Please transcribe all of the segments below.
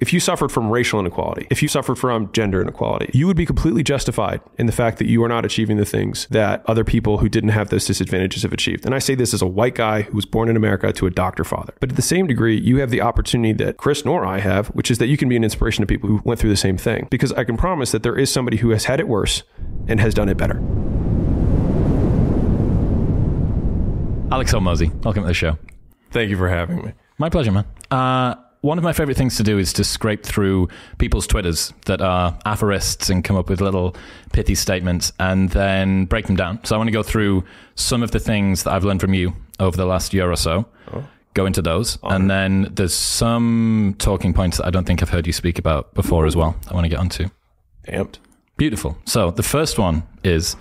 if you suffered from racial inequality, if you suffered from gender inequality, you would be completely justified in the fact that you are not achieving the things that other people who didn't have those disadvantages have achieved. And I say this as a white guy who was born in America to a doctor father. But at the same degree, you have the opportunity that Chris nor I have, which is that you can be an inspiration to people who went through the same thing. Because I can promise that there is somebody who has had it worse and has done it better. Alex Hormozi, welcome to the show. Thank you for having me. My pleasure, man. Uh, one of my favorite things to do is to scrape through people's Twitters that are aphorists and come up with little pithy statements and then break them down. So I want to go through some of the things that I've learned from you over the last year or so. Oh. Go into those. And then there's some talking points that I don't think I've heard you speak about before as well. I want to get onto. Amped. Beautiful. So the first one is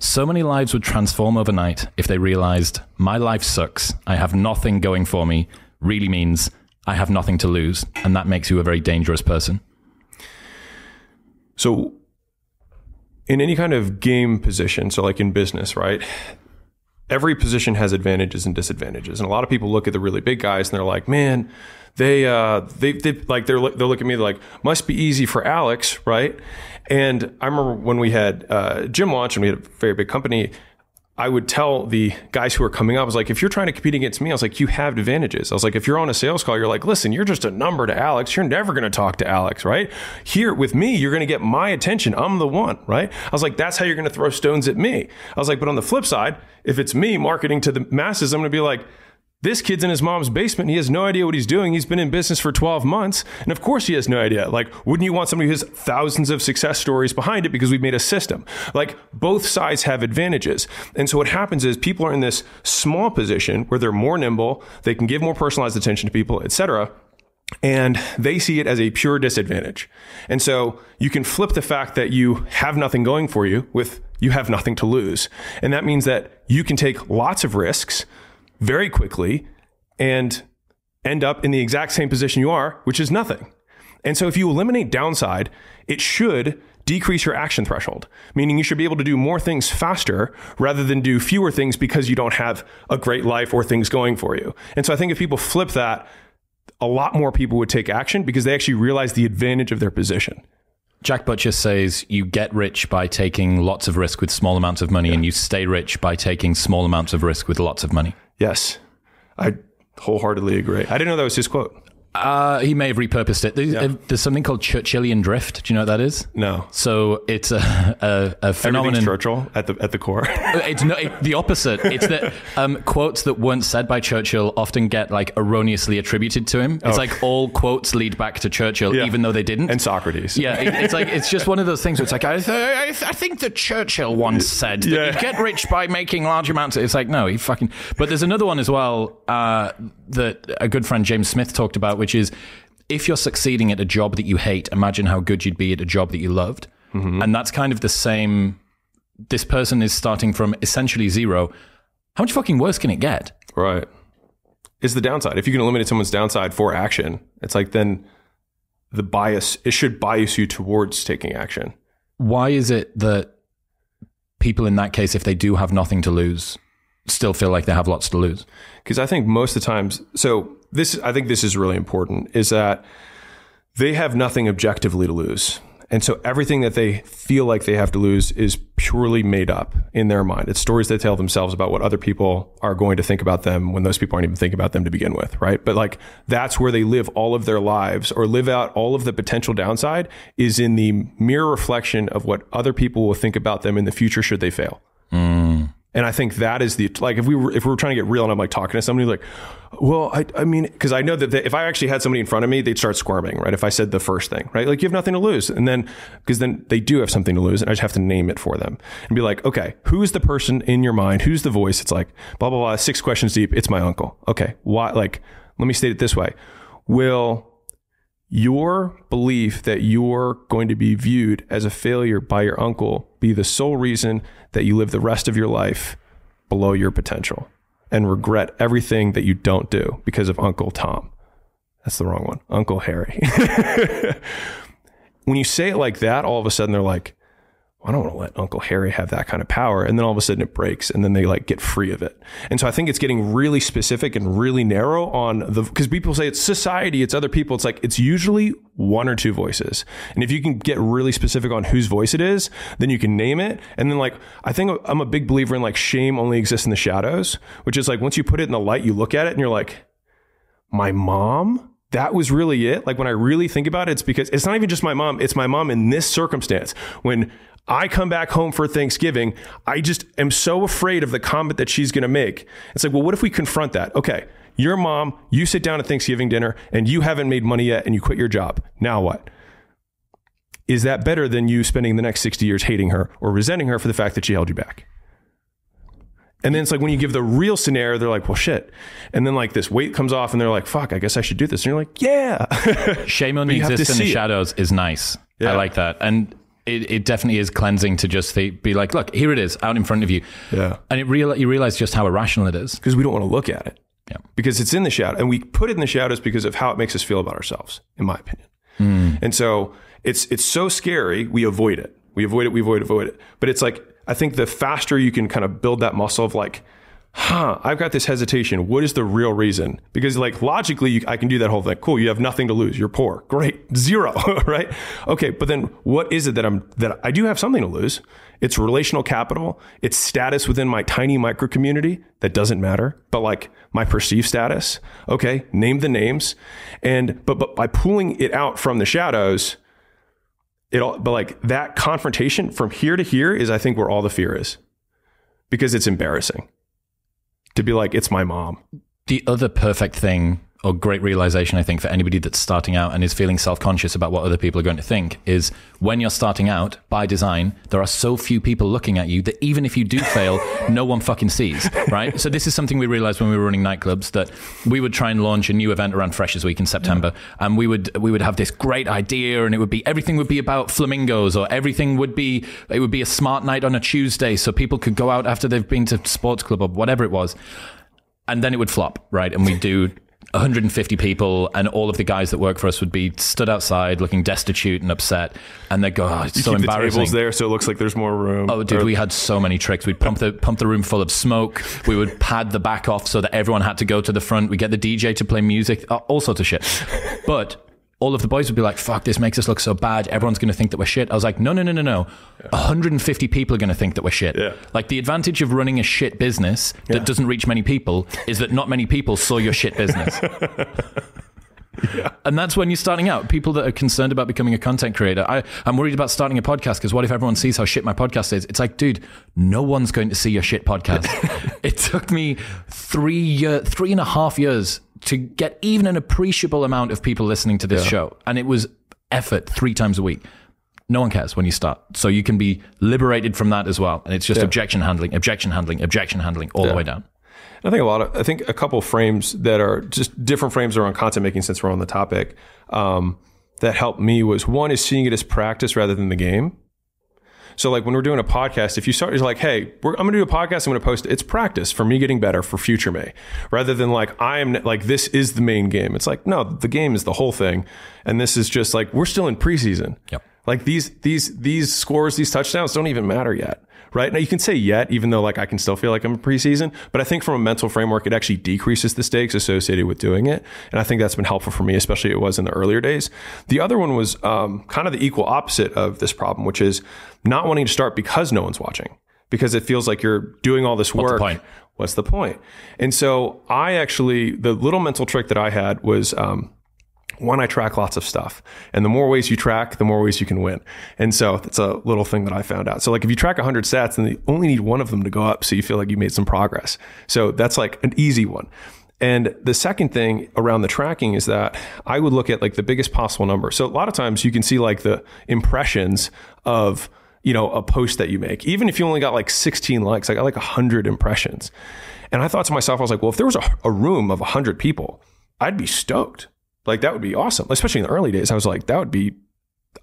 so many lives would transform overnight if they realized my life sucks. I have nothing going for me, really means I have nothing to lose. And that makes you a very dangerous person. So, in any kind of game position, so like in business, right? Every position has advantages and disadvantages. And a lot of people look at the really big guys and they're like, man, they, uh, they, they like, they're, they'll look at me, like, must be easy for Alex, right? And I remember when we had uh, Gym Launch and we had a very big company, I would tell the guys who are coming up, I was like, if you're trying to compete against me, I was like, you have advantages. I was like, if you're on a sales call, you're like, listen, you're just a number to Alex. You're never going to talk to Alex, right? Here with me, you're going to get my attention. I'm the one, right? I was like, that's how you're going to throw stones at me. I was like, but on the flip side, if it's me marketing to the masses, I'm going to be like, this kid's in his mom's basement. He has no idea what he's doing. He's been in business for 12 months. And of course, he has no idea. Like, wouldn't you want somebody who has thousands of success stories behind it because we've made a system? Like, both sides have advantages. And so what happens is people are in this small position where they're more nimble, they can give more personalized attention to people, etc and they see it as a pure disadvantage. And so you can flip the fact that you have nothing going for you with you have nothing to lose. And that means that you can take lots of risks very quickly and end up in the exact same position you are, which is nothing. And so if you eliminate downside, it should decrease your action threshold, meaning you should be able to do more things faster rather than do fewer things because you don't have a great life or things going for you. And so I think if people flip that, a lot more people would take action because they actually realize the advantage of their position. Jack Butcher says you get rich by taking lots of risk with small amounts of money, yeah. and you stay rich by taking small amounts of risk with lots of money. Yes, I wholeheartedly agree. I didn't know that was his quote. Uh, he may have repurposed it. There's, yeah. uh, there's, something called Churchillian drift. Do you know what that is? No. So it's a, a, a phenomenon. Churchill at the at the core. it's no, it, the opposite. It's that um, quotes that weren't said by Churchill often get like erroneously attributed to him. It's oh. like all quotes lead back to Churchill, yeah. even though they didn't. And Socrates. Yeah, it, it's like it's just one of those things. Where it's like I, th- I, th- I think that Churchill once said that yeah. you get rich by making large amounts. It's like no, he fucking. But there's another one as well uh, that a good friend James Smith talked about, which is if you're succeeding at a job that you hate, imagine how good you'd be at a job that you loved. Mm-hmm. And that's kind of the same. This person is starting from essentially zero. How much fucking worse can it get? Right. Is the downside. If you can eliminate someone's downside for action, it's like then the bias, it should bias you towards taking action. Why is it that people in that case, if they do have nothing to lose, still feel like they have lots to lose? Because I think most of the times, so this I think this is really important is that they have nothing objectively to lose. And so everything that they feel like they have to lose is purely made up in their mind. It's stories they tell themselves about what other people are going to think about them when those people aren't even thinking about them to begin with, right? But like that's where they live all of their lives or live out all of the potential downside is in the mere reflection of what other people will think about them in the future should they fail. Mm. And I think that is the like if we were if we were trying to get real and I'm like talking to somebody like, well, I I mean because I know that they, if I actually had somebody in front of me, they'd start squirming, right? If I said the first thing, right? Like you have nothing to lose, and then because then they do have something to lose, and I just have to name it for them and be like, okay, who's the person in your mind? Who's the voice? It's like blah blah blah. Six questions deep. It's my uncle. Okay, why? Like let me state it this way: Will your belief that you're going to be viewed as a failure by your uncle be the sole reason that you live the rest of your life below your potential and regret everything that you don't do because of Uncle Tom. That's the wrong one. Uncle Harry. when you say it like that, all of a sudden they're like, I don't want to let Uncle Harry have that kind of power. And then all of a sudden it breaks and then they like get free of it. And so I think it's getting really specific and really narrow on the, because people say it's society, it's other people. It's like, it's usually one or two voices. And if you can get really specific on whose voice it is, then you can name it. And then like, I think I'm a big believer in like shame only exists in the shadows, which is like once you put it in the light, you look at it and you're like, my mom? that was really it. Like when I really think about it, it's because it's not even just my mom, it's my mom in this circumstance. When I come back home for Thanksgiving. I just am so afraid of the comment that she's going to make. It's like, well, what if we confront that? Okay, your mom, you sit down at Thanksgiving dinner and you haven't made money yet and you quit your job. Now what? Is that better than you spending the next 60 years hating her or resenting her for the fact that she held you back? And then it's like when you give the real scenario, they're like, well, shit. And then like this weight comes off and they're like, fuck, I guess I should do this. And you're like, yeah. Shame only exists in the shadows is nice. Yeah. I like that. And it, it definitely is cleansing to just be like, look, here it is out in front of you. Yeah. And it real, you realize just how irrational it is. Because we don't want to look at it. Yeah. Because it's in the shadow. And we put it in the shadows because of how it makes us feel about ourselves, in my opinion. Mm. And so it's it's so scary, we avoid it. We avoid it, we avoid it, avoid it. But it's like, I think the faster you can kind of build that muscle of like, huh, I've got this hesitation. What is the real reason? Because like logically, you, I can do that whole thing. Cool. You have nothing to lose. You're poor. Great. Zero. right. Okay. But then what is it that I'm, that I do have something to lose? It's relational capital. It's status within my tiny micro community that doesn't matter, but like my perceived status. Okay. Name the names. And, but, but by pulling it out from the shadows, it all, but like that confrontation from here to here is, I think, where all the fear is because it's embarrassing to be like, it's my mom. The other perfect thing or great realization, I think, for anybody that's starting out and is feeling self conscious about what other people are going to think is when you're starting out by design, there are so few people looking at you that even if you do fail, no one fucking sees, right? So, this is something we realized when we were running nightclubs that we would try and launch a new event around Freshers Week in September. Yeah. And we would, we would have this great idea and it would be everything would be about flamingos or everything would be, it would be a smart night on a Tuesday so people could go out after they've been to sports club or whatever it was and then it would flop, right? And we do 150 people, and all of the guys that work for us would be stood outside looking destitute and upset. And they'd go, "Oh, it's you so embarrassing." The tables there, so it looks like there's more room. Oh, dude, or- we had so many tricks. We'd pump the pump the room full of smoke. We would pad the back off so that everyone had to go to the front. We get the DJ to play music, all sorts of shit. But all of the boys would be like, fuck, this makes us look so bad. Everyone's going to think that we're shit. I was like, no, no, no, no, no. Yeah. 150 people are going to think that we're shit. Yeah. Like the advantage of running a shit business that yeah. doesn't reach many people is that not many people saw your shit business. Yeah. And that's when you're starting out. People that are concerned about becoming a content creator. I, I'm worried about starting a podcast because what if everyone sees how shit my podcast is? It's like, dude, no one's going to see your shit podcast. it took me three year, three and a half years to get even an appreciable amount of people listening to this yeah. show. And it was effort three times a week. No one cares when you start. So you can be liberated from that as well. And it's just yeah. objection handling, objection handling, objection handling all the way down. I think a lot of, I think a couple frames that are just different frames around content making since we're on the topic um, that helped me was one is seeing it as practice rather than the game. So like when we're doing a podcast, if you start, you're like, hey, I'm going to do a podcast. I'm going to post. It. It's practice for me getting better for future me, rather than like I am like this is the main game. It's like no, the game is the whole thing, and this is just like we're still in preseason. Yep. Like these these these scores, these touchdowns don't even matter yet right? Now you can say yet, even though like I can still feel like I'm a preseason, but I think from a mental framework, it actually decreases the stakes associated with doing it. And I think that's been helpful for me, especially it was in the earlier days. The other one was um, kind of the equal opposite of this problem, which is not wanting to start because no one's watching, because it feels like you're doing all this work. What's the point? What's the point? And so I actually, the little mental trick that I had was, um, one, I track lots of stuff. And the more ways you track, the more ways you can win. And so that's a little thing that I found out. So like if you track 100 stats, then you only need one of them to go up so you feel like you made some progress. So that's like an easy one. And the second thing around the tracking is that I would look at like the biggest possible number. So a lot of times you can see like the impressions of, you know, a post that you make. Even if you only got like 16 likes, I got like 100 impressions. And I thought to myself, I was like, well, if there was a, a room of 100 people, I'd be stoked like that would be awesome. Especially in the early days, I was like, that would be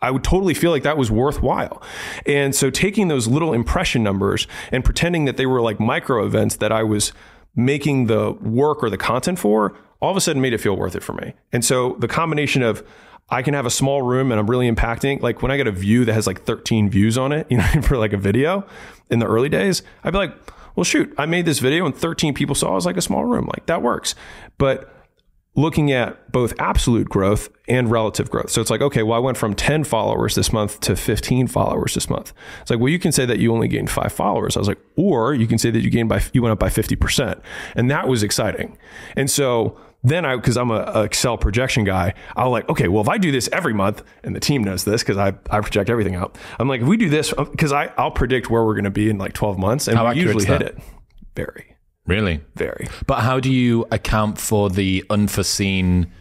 I would totally feel like that was worthwhile. And so taking those little impression numbers and pretending that they were like micro events that I was making the work or the content for, all of a sudden made it feel worth it for me. And so the combination of I can have a small room and I'm really impacting. Like when I get a view that has like 13 views on it, you know, for like a video in the early days, I'd be like, well, shoot, I made this video and 13 people saw it was like a small room. Like that works. But looking at both absolute growth and relative growth. So it's like, okay, well, I went from 10 followers this month to 15 followers this month. It's like, well, you can say that you only gained five followers. I was like, or you can say that you gained by, you went up by 50%. And that was exciting. And so then I, cause I'm a, a Excel projection guy, I was like, okay, well, if I do this every month and the team knows this, cause I, I project everything out. I'm like, if we do this, cause I, I'll predict where we're going to be in like 12 months and How we usually hit it. Very, Really? very. But how do you account for the unforeseen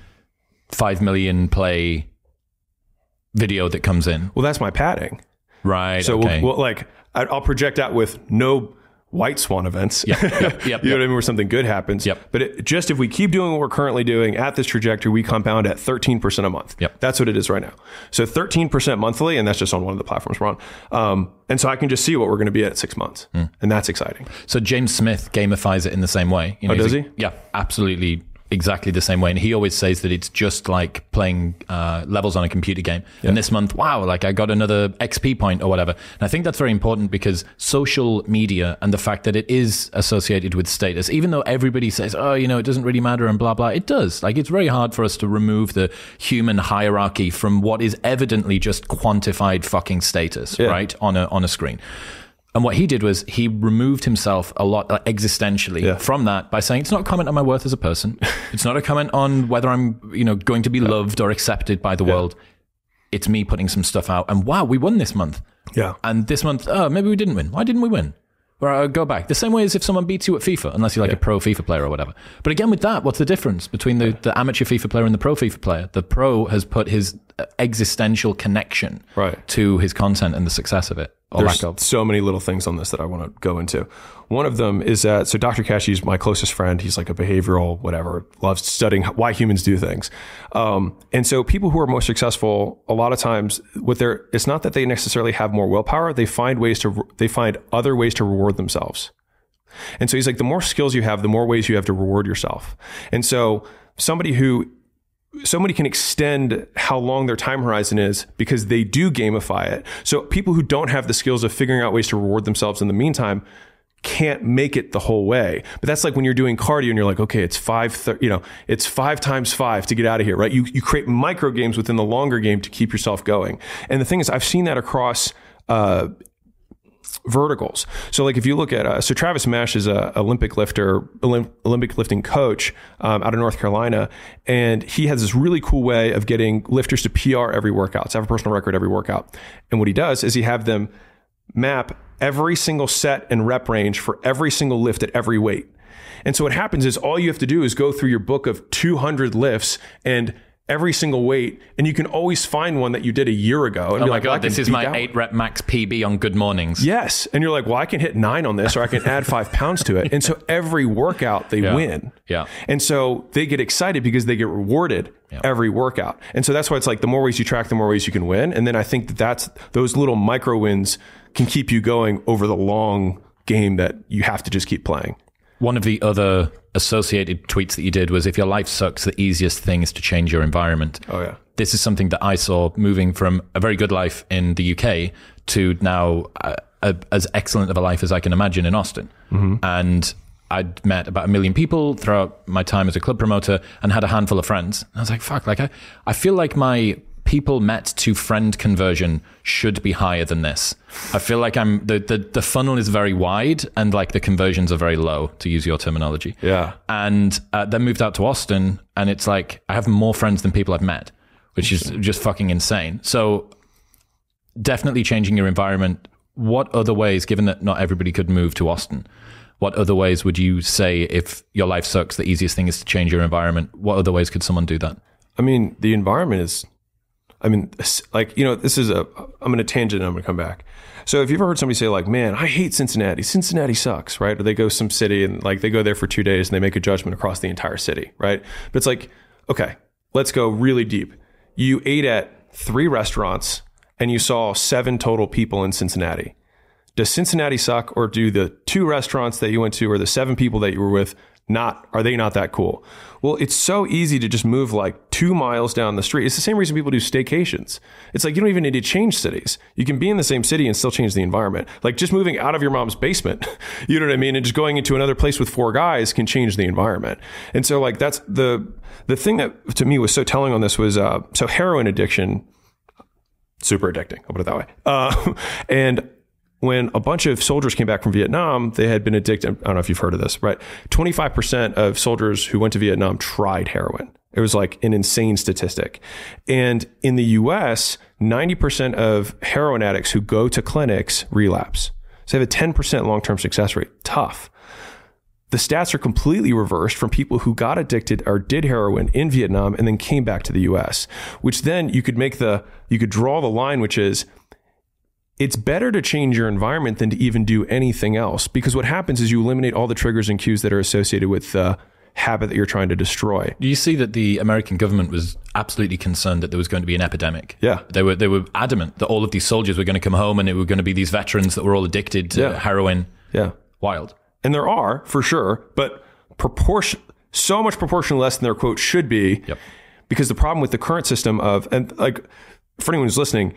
5 million play video that comes in? Well, that's my padding. Right. So okay. we'll, we'll like I'll project out with no white swan events. Yep, yep, yep, you know yep. what I mean? Where something good happens. Yep. But it, just if we keep doing what we're currently doing at this trajectory, we compound at 13% a month. Yep. That's what it is right now. So 13% monthly, and that's just on one of the platforms we're on. Um, and so I can just see what we're going to be at six months. Hmm. And that's exciting. So James Smith gamifies it in the same way. You know, Oh, does he? Yeah, absolutely, exactly the same way. And he always says that it's just like playing uh, levels on a computer game. And this month, wow, like I got another XP point or whatever. And I think that's very important because social media and the fact that it is associated with status, even though everybody says, oh, you know, it doesn't really matter and blah blah, it does. Like it's very hard for us to remove the human hierarchy from what is evidently just quantified fucking status, right, on a on a screen. And what he did was he removed himself a lot uh, existentially Yeah. from that by saying it's not a comment on my worth as a person. it's not a comment on whether I'm, you know, going to be loved or accepted by the world. It's me putting some stuff out. And wow, we won this month. Yeah. And this month, oh, maybe we didn't win. Why didn't we win? Or uh, go back. The same way as if someone beats you at FIFA, unless you're like a pro FIFA player or whatever. But again, with that, what's the difference between the, the amateur FIFA player and the pro FIFA player? The pro has put his existential connection Right. to his content and the success of it, There's of. so many little things on this that I want to go into. One of them is that so Dr. Kashi is my closest friend. He's like a behavioral whatever, loves studying why humans do things. Um, and so people who are most successful, a lot of times, what they're it's not that they necessarily have more willpower. They find ways to they find other ways to reward themselves. And so he's like, the more skills you have, the more ways you have to reward yourself. And so somebody who somebody can extend how long their time horizon is because they do gamify it. So people who don't have the skills of figuring out ways to reward themselves in the meantime can't make it the whole way. But that's like when you're doing cardio and you're like, okay, it's five, thir- you know, it's five times five to get out of here, right? You, you create micro games within the longer game to keep yourself going. And the thing is, I've seen that across, uh, verticals. So like if you look at uh, so Travis Mash is a Olympic lifter, Olymp- Olympic lifting coach um, out of North Carolina, and he has this really cool way of getting lifters to PR every workout, to have a personal record every workout. And what he does is he have them map every single set and rep range for every single lift at every weight. And so what happens is all you have to do is go through your book of 200 lifts and every single weight, and you can always find one that you did a year ago. And Oh be my like, god, can this is my eight rep max PB on good mornings. Yes. And you're like, well, I can hit nine on this or I can add five pounds to it. And so every workout they win. Yeah. And so they get excited because they get rewarded every workout. And so that's why it's like the more ways you track, the more ways you can win. And then I think that that's those little micro wins can keep you going over the long game that you have to just keep playing. One of the other associated tweets that you did was if your life sucks, the easiest thing is to change your environment. Oh, yeah. This is something that I saw moving from a very good life in the UK to now uh, a, as excellent of a life as I can imagine in Austin. And I'd met about a million people throughout my time as a club promoter and had a handful of friends. And I was like, fuck, like I, I feel like my people met to friend conversion should be higher than this. I feel like I'm the, the the funnel is very wide and like the conversions are very low to use your terminology. Yeah. And uh, then moved out to Austin and it's like I have more friends than people I've met, which is just fucking insane. So definitely changing your environment. What other ways, given that not everybody could move to Austin, what other ways would you say if your life sucks, the easiest thing is to change your environment? What other ways could someone do that? I mean, the environment is, I mean, like, you know, this is a, I'm going to tangent and I'm going to come back. So if you've ever heard somebody say like, man, I hate Cincinnati. Cincinnati sucks, right? Or they go some city and like they go there for two days and they make a judgment across the entire city, right? But it's like, okay, let's go really deep. You ate at three restaurants and you saw seven total people in Cincinnati. Does Cincinnati suck or do the two restaurants that you went to or the seven people that you were with not are they not that cool? Well, it's so easy to just move like two miles down the street. It's the same reason people do staycations. It's like you don't even need to change cities. You can be in the same city and still change the environment. Like just moving out of your mom's basement, you know what I mean, and just going into another place with four guys can change the environment. And so like that's the the thing that to me was so telling on this was uh, so heroin addiction, super addicting. I'll put it that way. Uh, and when a bunch of soldiers came back from Vietnam, they had been addicted. I don't know if you've heard of this, right? 25% of soldiers who went to Vietnam tried heroin. It was like an insane statistic. And in the US, 90% of heroin addicts who go to clinics relapse. So they have a 10% long term success rate. Tough. The stats are completely reversed from people who got addicted or did heroin in Vietnam and then came back to the US, which then you could make the, you could draw the line, which is it's better to change your environment than to even do anything else because what happens is you eliminate all the triggers and cues that are associated with the habit that you're trying to destroy. Do you see that the American government was absolutely concerned that there was going to be an epidemic? Yeah. They were they were adamant that all of these soldiers were going to come home and it were going to be these veterans that were all addicted to Yeah. heroin. Yeah. Wild. And there are for sure, but proportion so much proportion less than their quote should be. Yep. Because the problem with the current system of and like for anyone who's listening,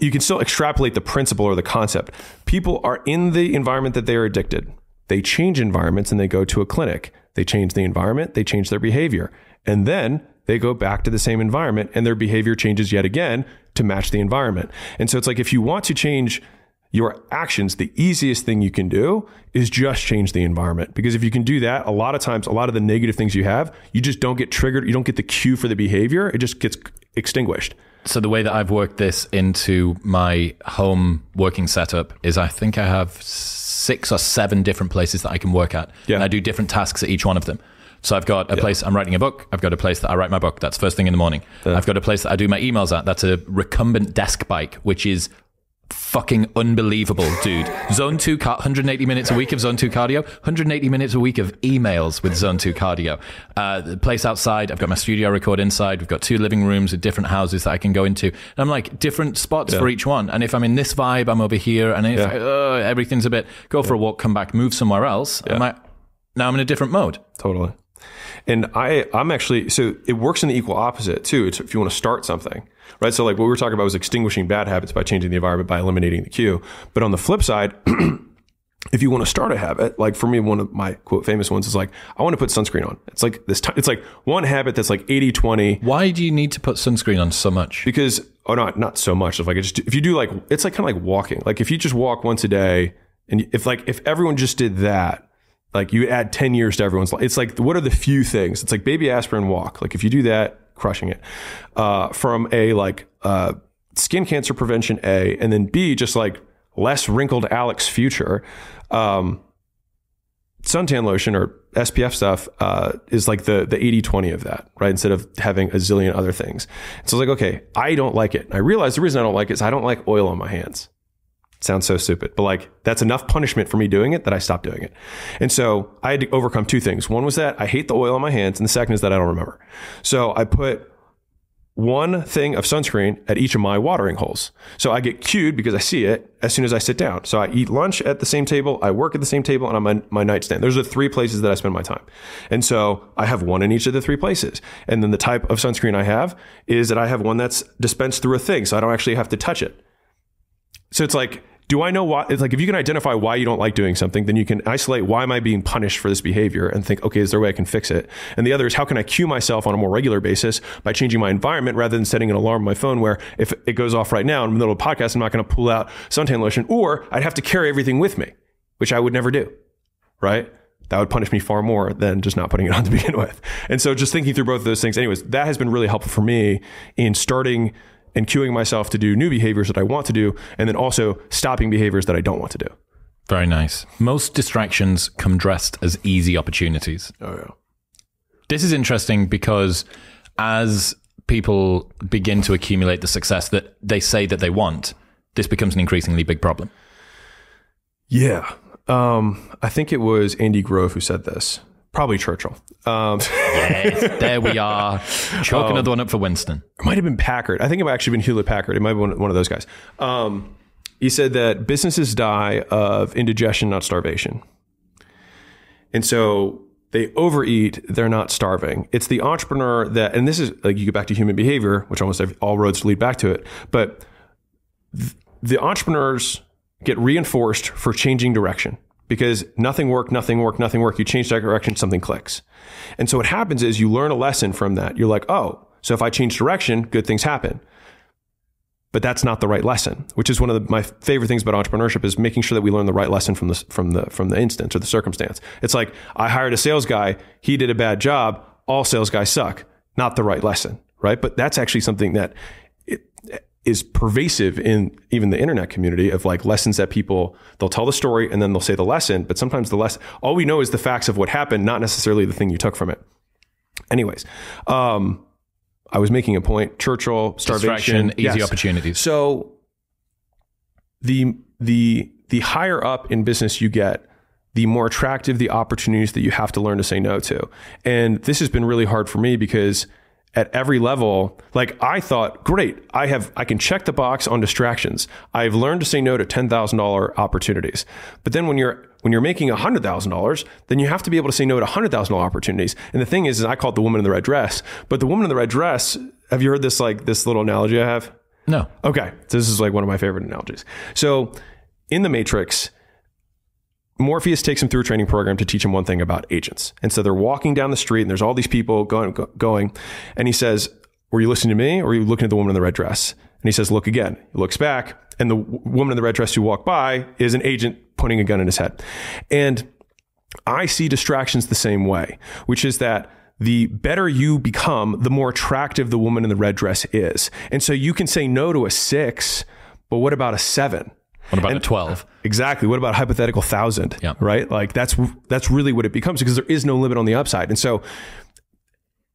you can still extrapolate the principle or the concept. People are in the environment that they are addicted. They change environments and they go to a clinic. They change the environment, they change their behavior. And then they go back to the same environment and their behavior changes yet again to match the environment. And so it's like if you want to change your actions, the easiest thing you can do is just change the environment. Because if you can do that, a lot of times, a lot of the negative things you have, you just don't get triggered. You don't get the cue for the behavior. It just gets extinguished. So the way that I've worked this into my home working setup is I think I have six or seven different places that I can work at. Yeah. And I do different tasks at each one of them. So I've got a place I'm writing a book. I've got a place that I write my book. That's first thing in the morning. I've got a place that I do my emails at. That's a recumbent desk bike, which is fucking unbelievable, dude. Zone 2, car- 180 minutes a week of Zone 2 cardio, 180 minutes a week of emails with Zone 2 cardio. Uh, the place outside, I've got my studio record inside. We've got two living rooms with different houses that I can go into. And I'm like, different spots for each one. And if I'm in this vibe, I'm over here. And if Yeah. uh, everything's a bit, go for a walk, come back, move somewhere else. I'm like, now I'm in a different mode. Totally. And I, I'm actually so it works in the equal opposite too. It's if you want to start something, right? So like what we were talking about was extinguishing bad habits by changing the environment by eliminating the cue. But on the flip side, if you want to start a habit, like for me, one of my quote famous ones is like, I want to put sunscreen on. It's like this, ti- it's like one habit that's like 80, 20 Why do you need to put sunscreen on so much? because, oh, not, not so much. If like, I just, if you do like, it's like kind of like walking. Like if you just walk once a day and if like, if everyone just did that, like you add 10 years to everyone's life. It's like, what are the few things? It's like baby aspirin walk. Like if you do that, crushing it. Uh, from a like, uh, skin cancer prevention A, and then B, just like less wrinkled Alex future. Um, suntan lotion or SPF stuff uh, is like the the 80 20 of that, right? Instead of having a zillion other things. So I was like, okay, I don't like it. I realize the reason I don't like it is I don't like oil on my hands. Sounds so stupid, but like that's enough punishment for me doing it that I stopped doing it. And so I had to overcome two things. One was that I hate the oil on my hands, and the second is that I don't remember. So I put one thing of sunscreen at each of my watering holes. So I get cued because I see it as soon as I sit down. So I eat lunch at the same table, I work at the same table, and I'm on my, nightstand. Those are the three places that I spend my time. And so I have one in each of the three places. And then the type of sunscreen I have is that I have one that's dispensed through a thing, so I don't actually have to touch it. So it's like, do I know why? It's like if you can identify why you don't like doing something, then you can isolate why am I being punished for this behavior and think, okay, is there a way I can fix it? And the other is how can I cue myself on a more regular basis by changing my environment rather than setting an alarm on my phone where if it goes off right now in the middle of a podcast, I'm not going to pull out suntan lotion or I'd have to carry everything with me, which I would never do. Right? That would punish me far more than just not putting it on to begin with. And so just thinking through both of those things, anyways, that has been really helpful for me in starting and cueing myself to do new behaviors that I want to do, and then also stopping behaviors that I don't want to do. Very nice. Most distractions come dressed as easy opportunities. Oh yeah. This is interesting because as people begin to accumulate the success that they say that they want, this becomes an increasingly big problem. Yeah. Um, I think it was Andy Grove who said this. Probably Churchill. Um, Yes, there we are. Chalk another one up for Winston. it might have been Packard. I think it might actually been Hewlett Packard. It might be one, one of those guys. Um, he said that businesses die of indigestion, not starvation. And so they overeat, they're not starving. It's the entrepreneur that, and this is like you get back to human behavior, which almost all roads lead back to it. But th- the entrepreneurs get reinforced for changing direction because nothing worked, nothing worked, nothing worked. You change direction, something clicks. And so what happens is you learn a lesson from that. You're like, oh, so if I change direction, good things happen. But that's not the right lesson, which is one of the, my favorite things about entrepreneurship is making sure that we learn the right lesson from the, from the, from the instance or the circumstance. It's like, I hired a sales guy. He did a bad job. All sales guys suck. Not the right lesson, right? But that's actually something that is pervasive in even the internet community of like lessons that people they'll tell the story and then they'll say the lesson but sometimes the lesson all we know is the facts of what happened not necessarily the thing you took from it. Anyways um i was making a point. Churchill starvation. Easy yes. opportunities. So the the the higher up in business you get the more attractive the opportunities that you have to learn to say no to. And this has been really hard for me because at every level like i thought great i have i can check the box on distractions. I've learned to say no to $10000 opportunities. But then when you're when you're making $100000 then you have to be able to say no to $100000 opportunities. And the thing is, is i call it the woman in the red dress. But the woman in the red dress have you heard this like this little analogy i have? No. Okay. So this is like one of my favorite analogies. So in the matrix Morpheus takes him through a training program to teach him one thing about agents. And so they're walking down the street and there's all these people going, go, going. And he says, were you listening to me or were you looking at the woman in the red dress? And he says, look again. He looks back and the w- woman in the red dress who walked by is an agent pointing a gun in his head. And I see distractions the same way, which is that the better you become, the more attractive the woman in the red dress is. And so you can say no to a six, but what about a seven? What about And- a 12? Exactly. What about a hypothetical thousand? Yeah. Right. Like that's that's really what it becomes because there is no limit on the upside, and so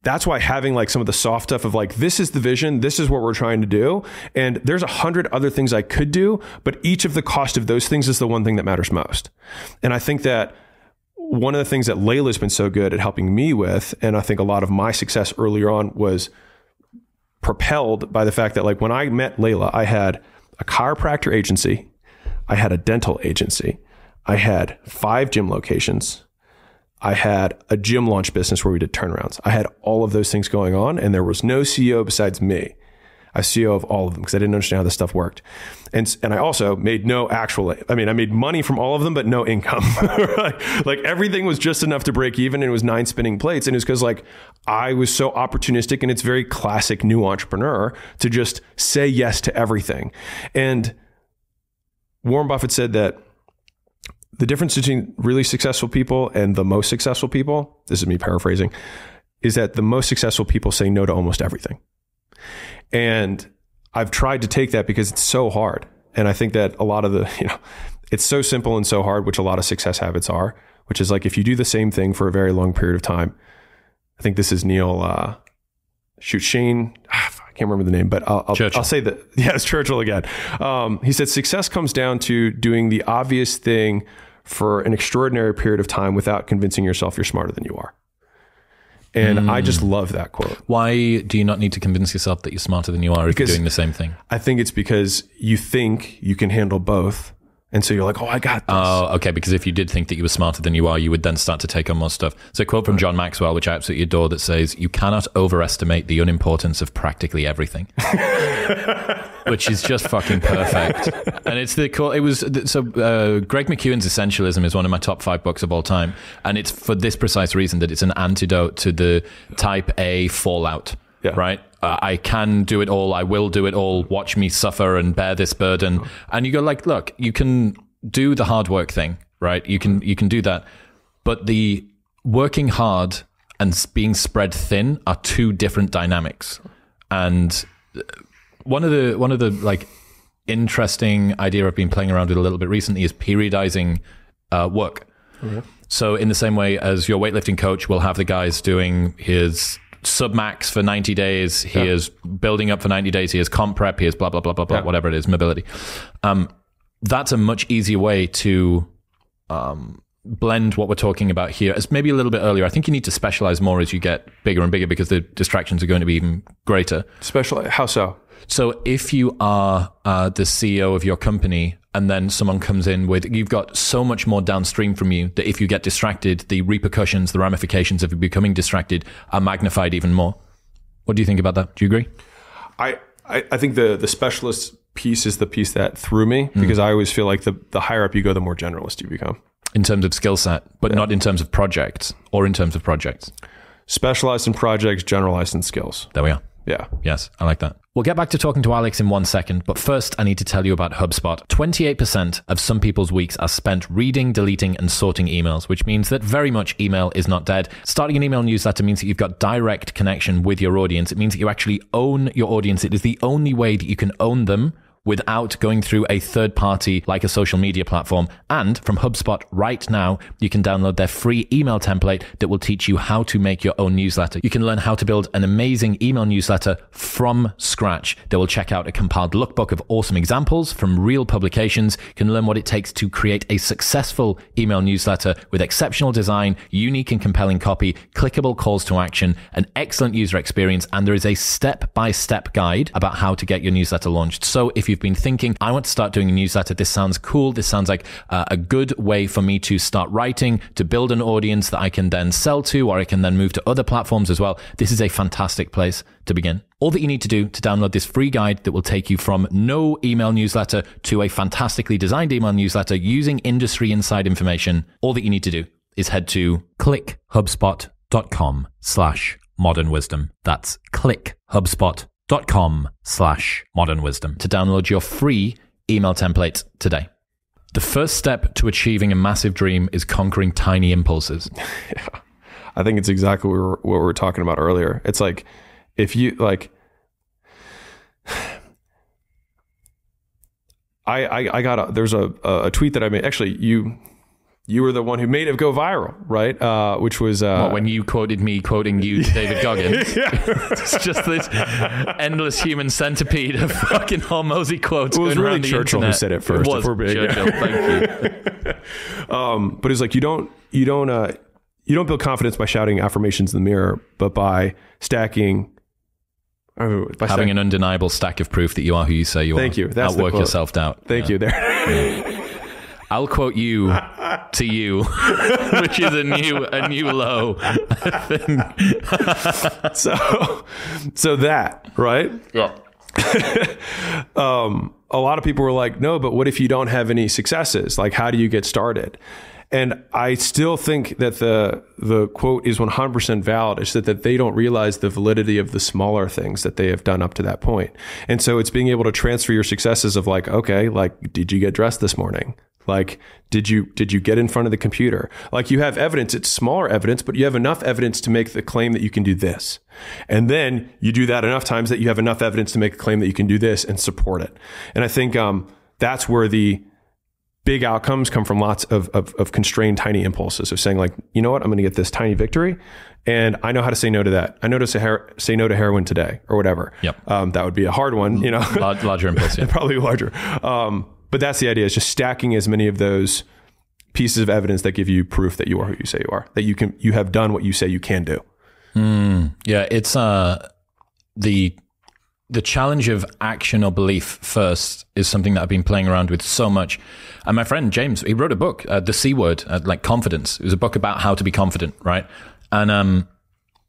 that's why having like some of the soft stuff of like this is the vision, this is what we're trying to do, and there's a hundred other things I could do, but each of the cost of those things is the one thing that matters most, and I think that. One of the things that Leila's been so good at helping me with, and I think a lot of my success earlier on was propelled by the fact that like when I met Leila, I had a chiropractor agency, I had a dental agency, I had five gym locations, I had a gym launch business where we did turnarounds. I had all of those things going on, and there was no CEO besides me. I was CEO of all of them because I didn't understand how this stuff worked, and and I also made no actual. I mean, I made money from all of them, but no income. like, like everything was just enough to break even, and it was nine spinning plates, and it was because like I was so opportunistic, and it's very classic new entrepreneur to just say yes to everything, and Warren Buffett said that the difference between really successful people and the most successful people, this is me paraphrasing, is that the most successful people say no to almost everything. And I've tried to take that because it's so hard. And I think that a lot of the, you know, it's so simple and so hard, which a lot of success habits are, which is like if you do the same thing for a very long period of time, I think this is Neil, uh, shoot, Shane, ah, can't remember the name, but I'll, I'll, I'll say that. Yeah, it's Churchill again. Um, he said success comes down to doing the obvious thing for an extraordinary period of time without convincing yourself you're smarter than you are. And I just love that quote. Why do you not need to convince yourself that you're smarter than you are if Because- you're doing the same thing? I think it's because you think you can handle both. And so you're like, oh, I got this. Oh, okay. Because if you did think that you were smarter than you are, you would then start to take on more stuff. So, a quote from John Maxwell, which I absolutely adore, that says, "You cannot overestimate the unimportance of practically everything," which is just fucking perfect. And it's the cool. It was so. Uh, Greg McKeown's Essentialism is one of my top five books of all time, and it's for this precise reason that it's an antidote to the Type A fallout. Yeah. Right. Uh, I can do it all. I will do it all. Watch me suffer and bear this burden. And you go like, look, you can do the hard work thing, right? You can you can do that, but the working hard and being spread thin are two different dynamics. And uh, one of the one of the like interesting idea I've been playing around with a little bit recently is periodizing uh, work. So in the same way as your weightlifting coach will have the guys doing his submax for 90 days, he is building up for 90 days, he is comp prep, he is blah, blah, blah, blah, blah, whatever it is, mobility. Um, that's a much easier way to um, blend what we're talking about here. It's maybe a little bit earlier. I think you need to specialize more as you get bigger and bigger because the distractions are going to be even greater. Special, how so? So if you are uh, the CEO of your company, and then someone comes in with you've got so much more downstream from you that if you get distracted, the repercussions, the ramifications of you becoming distracted are magnified even more. What do you think about that? Do you agree? I, I, I think the the specialist piece is the piece that threw me mm. because I always feel like the the higher up you go, the more generalist you become. In terms of skill set, but not in terms of projects or in terms of projects. Specialized in projects, generalized in skills. There we are. Yeah. Yes, I like that. We'll get back to talking to Alex in one second, but first I need to tell you about HubSpot. 28% of some people's weeks are spent reading, deleting, and sorting emails, which means that very much email is not dead. Starting an email newsletter means that you've got direct connection with your audience. It means that you actually own your audience. It is the only way that you can own them without going through a third party like a social media platform. And from HubSpot right now, you can download their free email template that will teach you how to make your own newsletter. You can learn how to build an amazing email newsletter from scratch. They will check out a compiled lookbook of awesome examples from real publications. You can learn what it takes to create a successful email newsletter with exceptional design, unique and compelling copy, clickable calls to action, an excellent user experience, and there is a step by step guide about how to get your newsletter launched. So if you've been thinking, I want to start doing a newsletter, this sounds cool, this sounds like uh, a good way for me to start writing, to build an audience that I can then sell to, or I can then move to other platforms as well, this is a fantastic place to begin. All that you need to do to download this free guide that will take you from no email newsletter to a fantastically designed email newsletter using industry inside information, all that you need to do is head to clickhubspot.com slash modern wisdom. That's clickhubspot.com slash modern wisdom to download your free email template today. The first step to achieving a massive dream is conquering tiny impulses. I think it's exactly what we were, what we were talking about earlier. It's like if you like, I I, I got a, there's a a tweet that I made. Actually, you you were the one who made it go viral, right? Uh, which was uh, What, when you quoted me quoting you, David Goggins. it's just this endless human centipede of fucking Hormozi quotes. It was really Churchill who said it first, It was Churchill. Thank you. um, but it's like you don't you don't uh, you don't build confidence by shouting affirmations in the mirror, but by stacking. uh, By Having an undeniable stack of proof that you are who you say you are. Thank you. That's Outwork your self doubt. Thank you. There. I'll quote you to you, which is a new a new low so, so that right. Yeah. um, a lot of people were like, no, but what if you don't have any successes? Like, how do you get started? And I still think that the the quote is 100% valid. It's that, that they don't realize the validity of the smaller things that they have done up to that point. And so it's being able to transfer your successes of like, okay, like, did you get dressed this morning? Like, did you did you get in front of the computer? Like, you have evidence. It's smaller evidence, but you have enough evidence to make the claim that you can do this. And then you do that enough times that you have enough evidence to make a claim that you can do this and support it. And I think um, that's where the big outcomes come from lots of, of, of constrained tiny impulses of saying like, you know what, I'm going to get this tiny victory. And I know how to say no to that. I know to say, her- say no to heroin today or whatever. Yep. Um, that would be a hard one, you know, larger impulse. Yeah. probably larger. Um, but that's the idea is just stacking as many of those pieces of evidence that give you proof that you are who you say you are, that you can, you have done what you say you can do. Yeah, it's uh the the challenge of action or belief first is something that I've been playing around with so much. And my friend James, he wrote a book, uh, The C Word, uh, like confidence. It was a book about how to be confident, right? And um,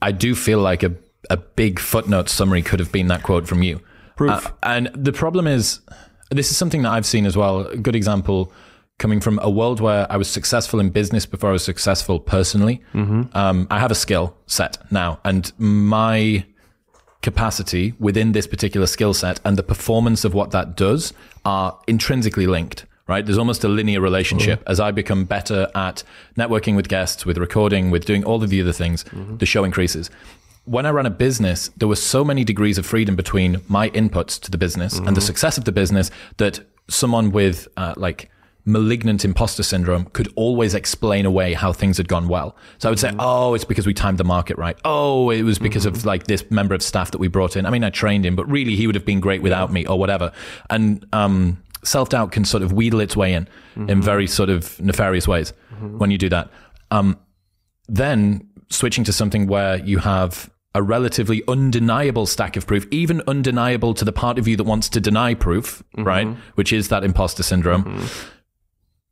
I do feel like a a big footnote summary could have been that quote from you. Proof. Uh, and the problem is, this is something that I've seen as well. A good example coming from a world where I was successful in business before I was successful personally. Mm-hmm. Um, I have a skill set now, and my capacity within this particular skill set and the performance of what that does are intrinsically linked. Right. There's almost a linear relationship. Mm-hmm. As I become better at networking with guests, with recording, with doing all of the other things, mm-hmm. the show increases when I ran a business, there were so many degrees of freedom between my inputs to the business and the success of the business that someone with uh, like malignant imposter syndrome could always explain away how things had gone well. So I would say, oh, it's because we timed the market right. Oh, it was because of like this member of staff that we brought in. I mean, I trained him, but really he would have been great without me or whatever. And um, self doubt can sort of wheedle its way in in very sort of nefarious ways when you do that. Um, then switching to something where you have a relatively undeniable stack of proof, even undeniable to the part of you that wants to deny proof, mm-hmm. right? Which is that imposter syndrome. Mm-hmm.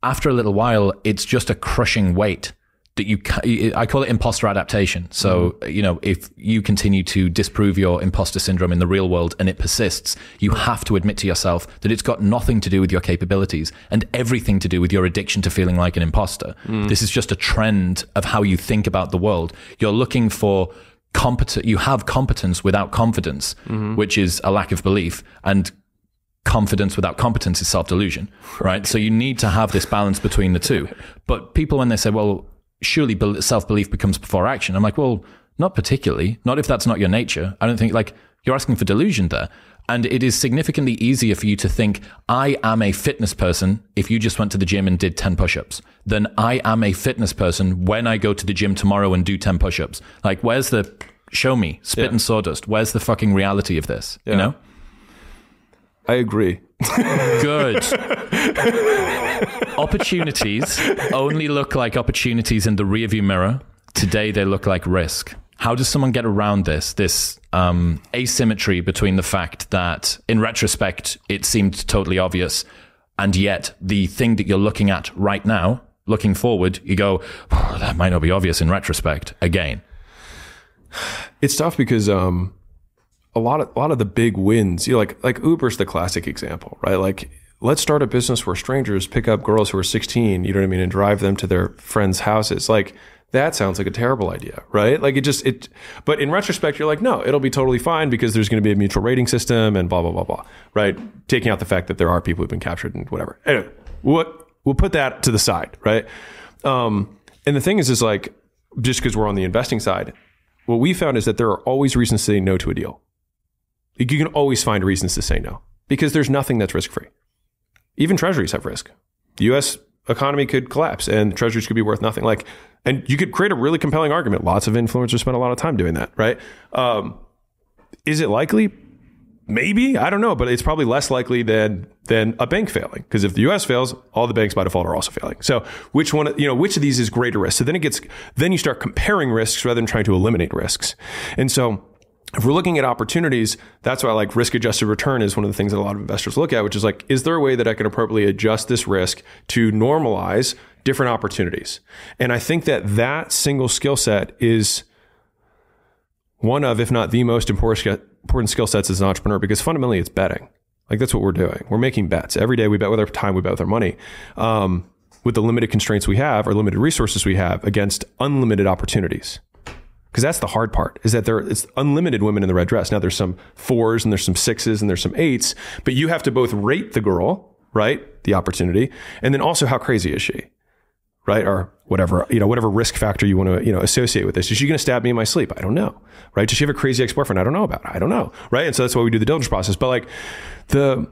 After a little while, it's just a crushing weight that you, ca- I call it imposter adaptation. So, mm-hmm. you know, if you continue to disprove your imposter syndrome in the real world and it persists, you have to admit to yourself that it's got nothing to do with your capabilities and everything to do with your addiction to feeling like an imposter. Mm. This is just a trend of how you think about the world. You're looking for competent, you have competence without confidence, mm-hmm. which is a lack of belief. And confidence without competence is self delusion, right? So you need to have this balance between the two. But people, when they say, well, surely self belief becomes before action, I'm like, well, not particularly. Not if that's not your nature. I don't think, like, you're asking for delusion there. And it is significantly easier for you to think, I am a fitness person if you just went to the gym and did 10 push ups than I am a fitness person when I go to the gym tomorrow and do 10 push ups. Like, where's the show me, spit Yeah. and sawdust? Where's the fucking reality of this? You know? I agree. Good. opportunities only look like opportunities in the rearview mirror. Today they look like risk. How does someone get around this? This um, asymmetry between the fact that, in retrospect, it seemed totally obvious, and yet the thing that you're looking at right now, looking forward, you go, "Oh, that might not be obvious in retrospect. Again, It's tough because um, a lot of a lot of the big wins, you know, like like Uber's the classic example, right? Like let's start a business where strangers pick up girls who are 16, you know what I mean, and drive them to their friends' houses. Like that sounds like a terrible idea, right? Like it just it but in retrospect you're like, no, it'll be totally fine because there's going to be a mutual rating system and blah blah blah blah, right? Taking out the fact that there are people who've been captured and whatever. Anyway, what we'll put that to the side, right? Um, and the thing is, is like just because we're on the investing side, what we found is that there are always reasons to say no to a deal. You can always find reasons to say no because there's nothing that's risk free. Even treasuries have risk. The US economy could collapse and treasuries could be worth nothing. Like, and you could create a really compelling argument. Lots of influencers spend a lot of time doing that, right? Um, is it likely? Maybe I don't know, but it's probably less likely than than a bank failing because if the U.S. fails, all the banks by default are also failing. So which one, you know, which of these is greater risk? So then it gets, then you start comparing risks rather than trying to eliminate risks. And so if we're looking at opportunities, that's why like risk adjusted return is one of the things that a lot of investors look at, which is like, is there a way that I can appropriately adjust this risk to normalize different opportunities? And I think that that single skill set is one of, if not the most important skill sets as an entrepreneur because fundamentally it's betting. Like that's what we're doing. We're making bets every day. We bet with our time. We bet with our money. Um, with the limited constraints we have or limited resources we have against unlimited opportunities. Because that's the hard part is that there it's unlimited women in the red dress. Now there's some fours and there's some sixes and there's some eights, but you have to both rate the girl, right? The opportunity, and then also how crazy is she? Right? Or whatever, you know, whatever risk factor you want to, you know, associate with this. Is she going to stab me in my sleep? I don't know, right? Does she have a crazy ex-boyfriend? I don't know about. I don't know, right? And so that's why we do the diligence process. But like the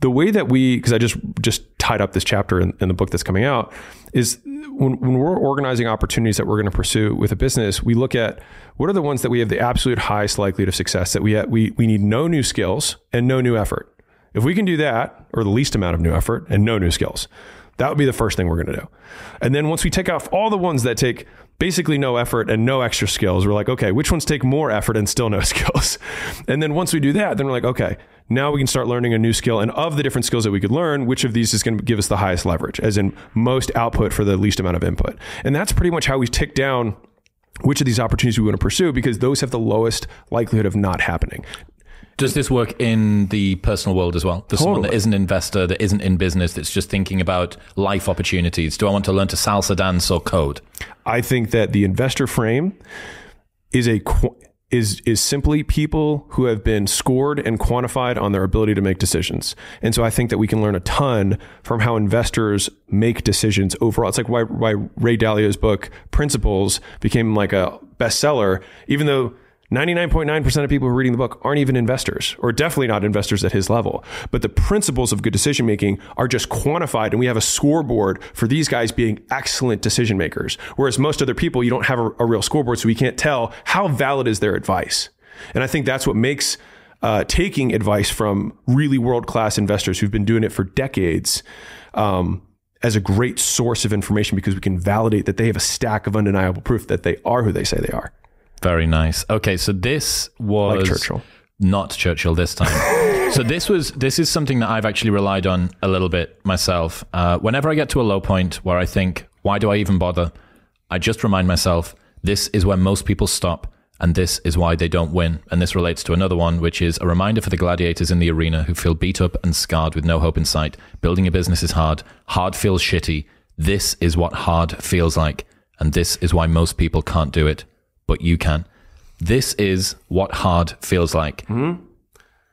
the way that we, because I just just tied up this chapter in, in the book that's coming out, is when, when we're organizing opportunities that we're going to pursue with a business, we look at what are the ones that we have the absolute highest likelihood of success. That we ha- we we need no new skills and no new effort. If we can do that, or the least amount of new effort and no new skills, that would be the first thing we're going to do. And then once we take off all the ones that take basically no effort and no extra skills, we're like, okay, which ones take more effort and still no skills? And then once we do that, then we're like, okay, now we can start learning a new skill. And of the different skills that we could learn, which of these is going to give us the highest leverage, as in most output for the least amount of input? And that's pretty much how we tick down which of these opportunities we want to pursue because those have the lowest likelihood of not happening. Does this work in the personal world as well? There's someone that isn't an investor, that isn't in business, that's just thinking about life opportunities. Do I want to learn to salsa dance or code? I think that the investor frame is a is is simply people who have been scored and quantified on their ability to make decisions. And so I think that we can learn a ton from how investors make decisions overall. It's like why why Ray Dalio's book Principles became like a bestseller even though 99.9% of people who are reading the book aren't even investors, or definitely not investors at his level. But the principles of good decision making are just quantified, and we have a scoreboard for these guys being excellent decision makers. Whereas most other people, you don't have a, a real scoreboard, so we can't tell how valid is their advice. And I think that's what makes uh, taking advice from really world class investors who've been doing it for decades. Um, as a great source of information because we can validate that they have a stack of undeniable proof that they are who they say they are. Very nice. Okay, so this was Like Churchill. not Churchill this time. so this was this is something that I've actually relied on a little bit myself. Uh, whenever I get to a low point where I think, why do I even bother? I just remind myself this is where most people stop, and this is why they don't win. And this relates to another one, which is a reminder for the gladiators in the arena who feel beat up and scarred with no hope in sight. Building a business is hard. Hard feels shitty. This is what hard feels like, and this is why most people can't do it, but you can. This is what hard feels like.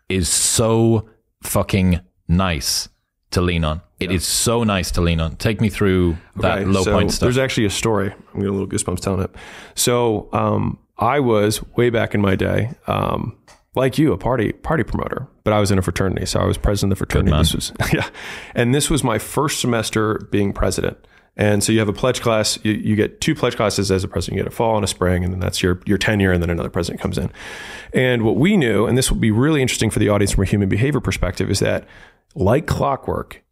Is so fucking nice to lean on. It is so nice to lean on. Take me through that Okay, low so point stuff. There's actually a story. I'm getting a little goosebumps telling it. So um, I was way back in my day, um, like you, a party party promoter, but I was in a fraternity, so I was president of the fraternity. This was yeah, and this was my first semester being president. And so you have a pledge class. You, you get two pledge classes as a president. You get a fall and a spring, and then that's your your tenure, and then another president comes in. And what we knew, and this will be really interesting for the audience from a human behavior perspective, is that like clockwork,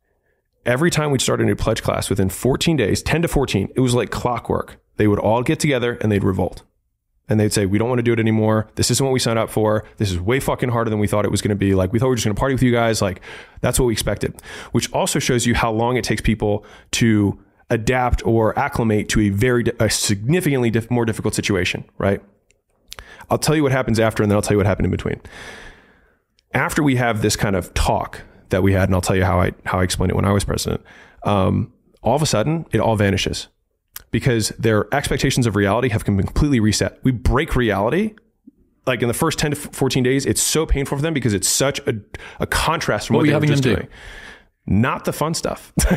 every time we'd start a new pledge class within 14 days, 10 to 14, it was like clockwork. They would all get together and they'd revolt. And they'd say, We don't want to do it anymore. This isn't what we signed up for. This is way fucking harder than we thought it was going to be. Like, we thought we were just going to party with you guys. Like, that's what we expected, which also shows you how long it takes people to adapt or acclimate to a very, a significantly diff- more difficult situation, right? I'll tell you what happens after, and then I'll tell you what happened in between after we have this kind of talk that we had, and I'll tell you how I how I explained it when I was president. Um, all of a sudden, it all vanishes because their expectations of reality have been completely reset. We break reality. Like in the first 10 to 14 days, it's so painful for them because it's such a, a contrast from what, you they were having just them do? doing. Not the fun stuff.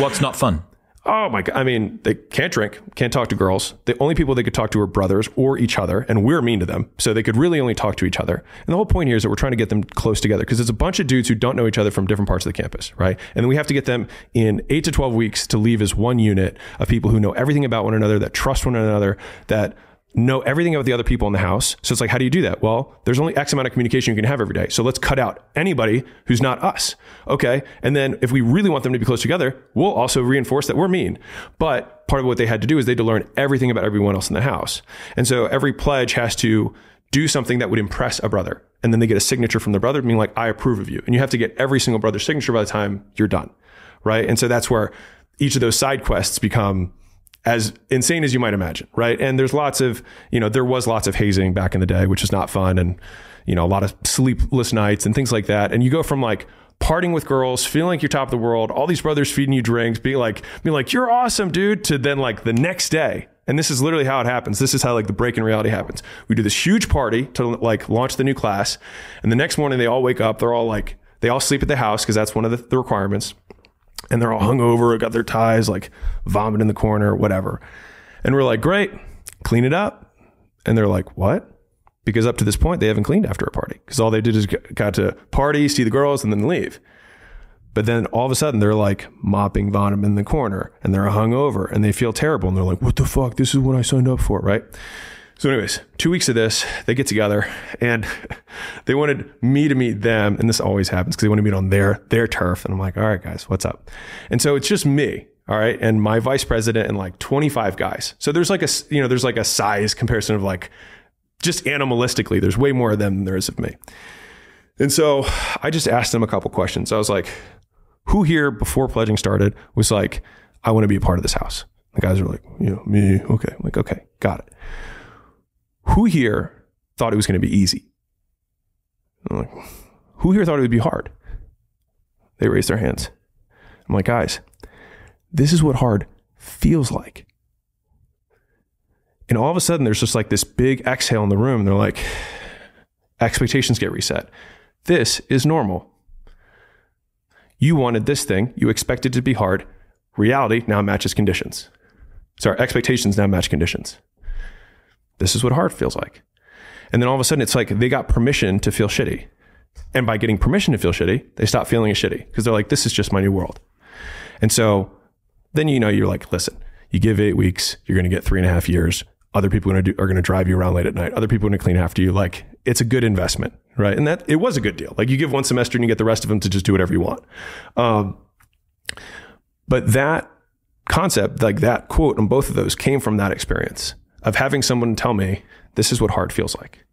What's not fun? Oh my god! I mean, they can't drink, can't talk to girls. The only people they could talk to are brothers or each other, and we're mean to them, so they could really only talk to each other. And the whole point here is that we're trying to get them close together because it's a bunch of dudes who don't know each other from different parts of the campus, right? And then we have to get them in eight to twelve weeks to leave as one unit of people who know everything about one another, that trust one another, that know everything about the other people in the house. So it's like, how do you do that? Well, there's only X amount of communication you can have every day. So let's cut out anybody who's not us. Okay. And then if we really want them to be close together, we'll also reinforce that we're mean. But part of what they had to do is they had to learn everything about everyone else in the house. And so every pledge has to do something that would impress a brother. And then they get a signature from the brother being like, I approve of you. And you have to get every single brother's signature by the time you're done. Right. And so that's where each of those side quests become as insane as you might imagine, right? And there's lots of, you know, there was lots of hazing back in the day, which is not fun, and you know, a lot of sleepless nights and things like that. And you go from like parting with girls, feeling like you're top of the world, all these brothers feeding you drinks, being like, being like, you're awesome, dude, to then like the next day. And this is literally how it happens. This is how like the break in reality happens. We do this huge party to like launch the new class, and the next morning they all wake up. They're all like, they all sleep at the house because that's one of the, the requirements and they're all hungover, got their ties, like vomit in the corner, whatever. And we're like, great, clean it up. And they're like, what? Because up to this point, they haven't cleaned after a party because all they did is got to party, see the girls, and then leave. But then all of a sudden, they're like mopping vomit in the corner and they're hungover and they feel terrible. And they're like, what the fuck? This is what I signed up for, right? So, anyways, two weeks of this, they get together and they wanted me to meet them. And this always happens because they want to meet on their their turf. And I'm like, all right, guys, what's up? And so it's just me, all right, and my vice president and like 25 guys. So there's like a you know there's like a size comparison of like just animalistically, there's way more of them than there is of me. And so I just asked them a couple questions. I was like, who here before pledging started was like, I want to be a part of this house? The guys are like, you know, me. Okay. I'm like, okay, got it. Who here thought it was going to be easy? I'm like, who here thought it would be hard? They raised their hands. I'm like, guys, this is what hard feels like. And all of a sudden, there's just like this big exhale in the room. They're like, expectations get reset. This is normal. You wanted this thing, you expected it to be hard. Reality now matches conditions. Sorry, expectations now match conditions. This is what hard feels like. And then all of a sudden, it's like they got permission to feel shitty. And by getting permission to feel shitty, they stop feeling as shitty because they're like, this is just my new world. And so then you know, you're like, listen, you give eight weeks, you're going to get three and a half years. Other people are going to do, are going to drive you around late at night. Other people are going to clean after you. Like it's a good investment, right? And that it was a good deal. Like you give one semester and you get the rest of them to just do whatever you want. Um, but that concept, like that quote on both of those, came from that experience of having someone tell me this is what hard feels like.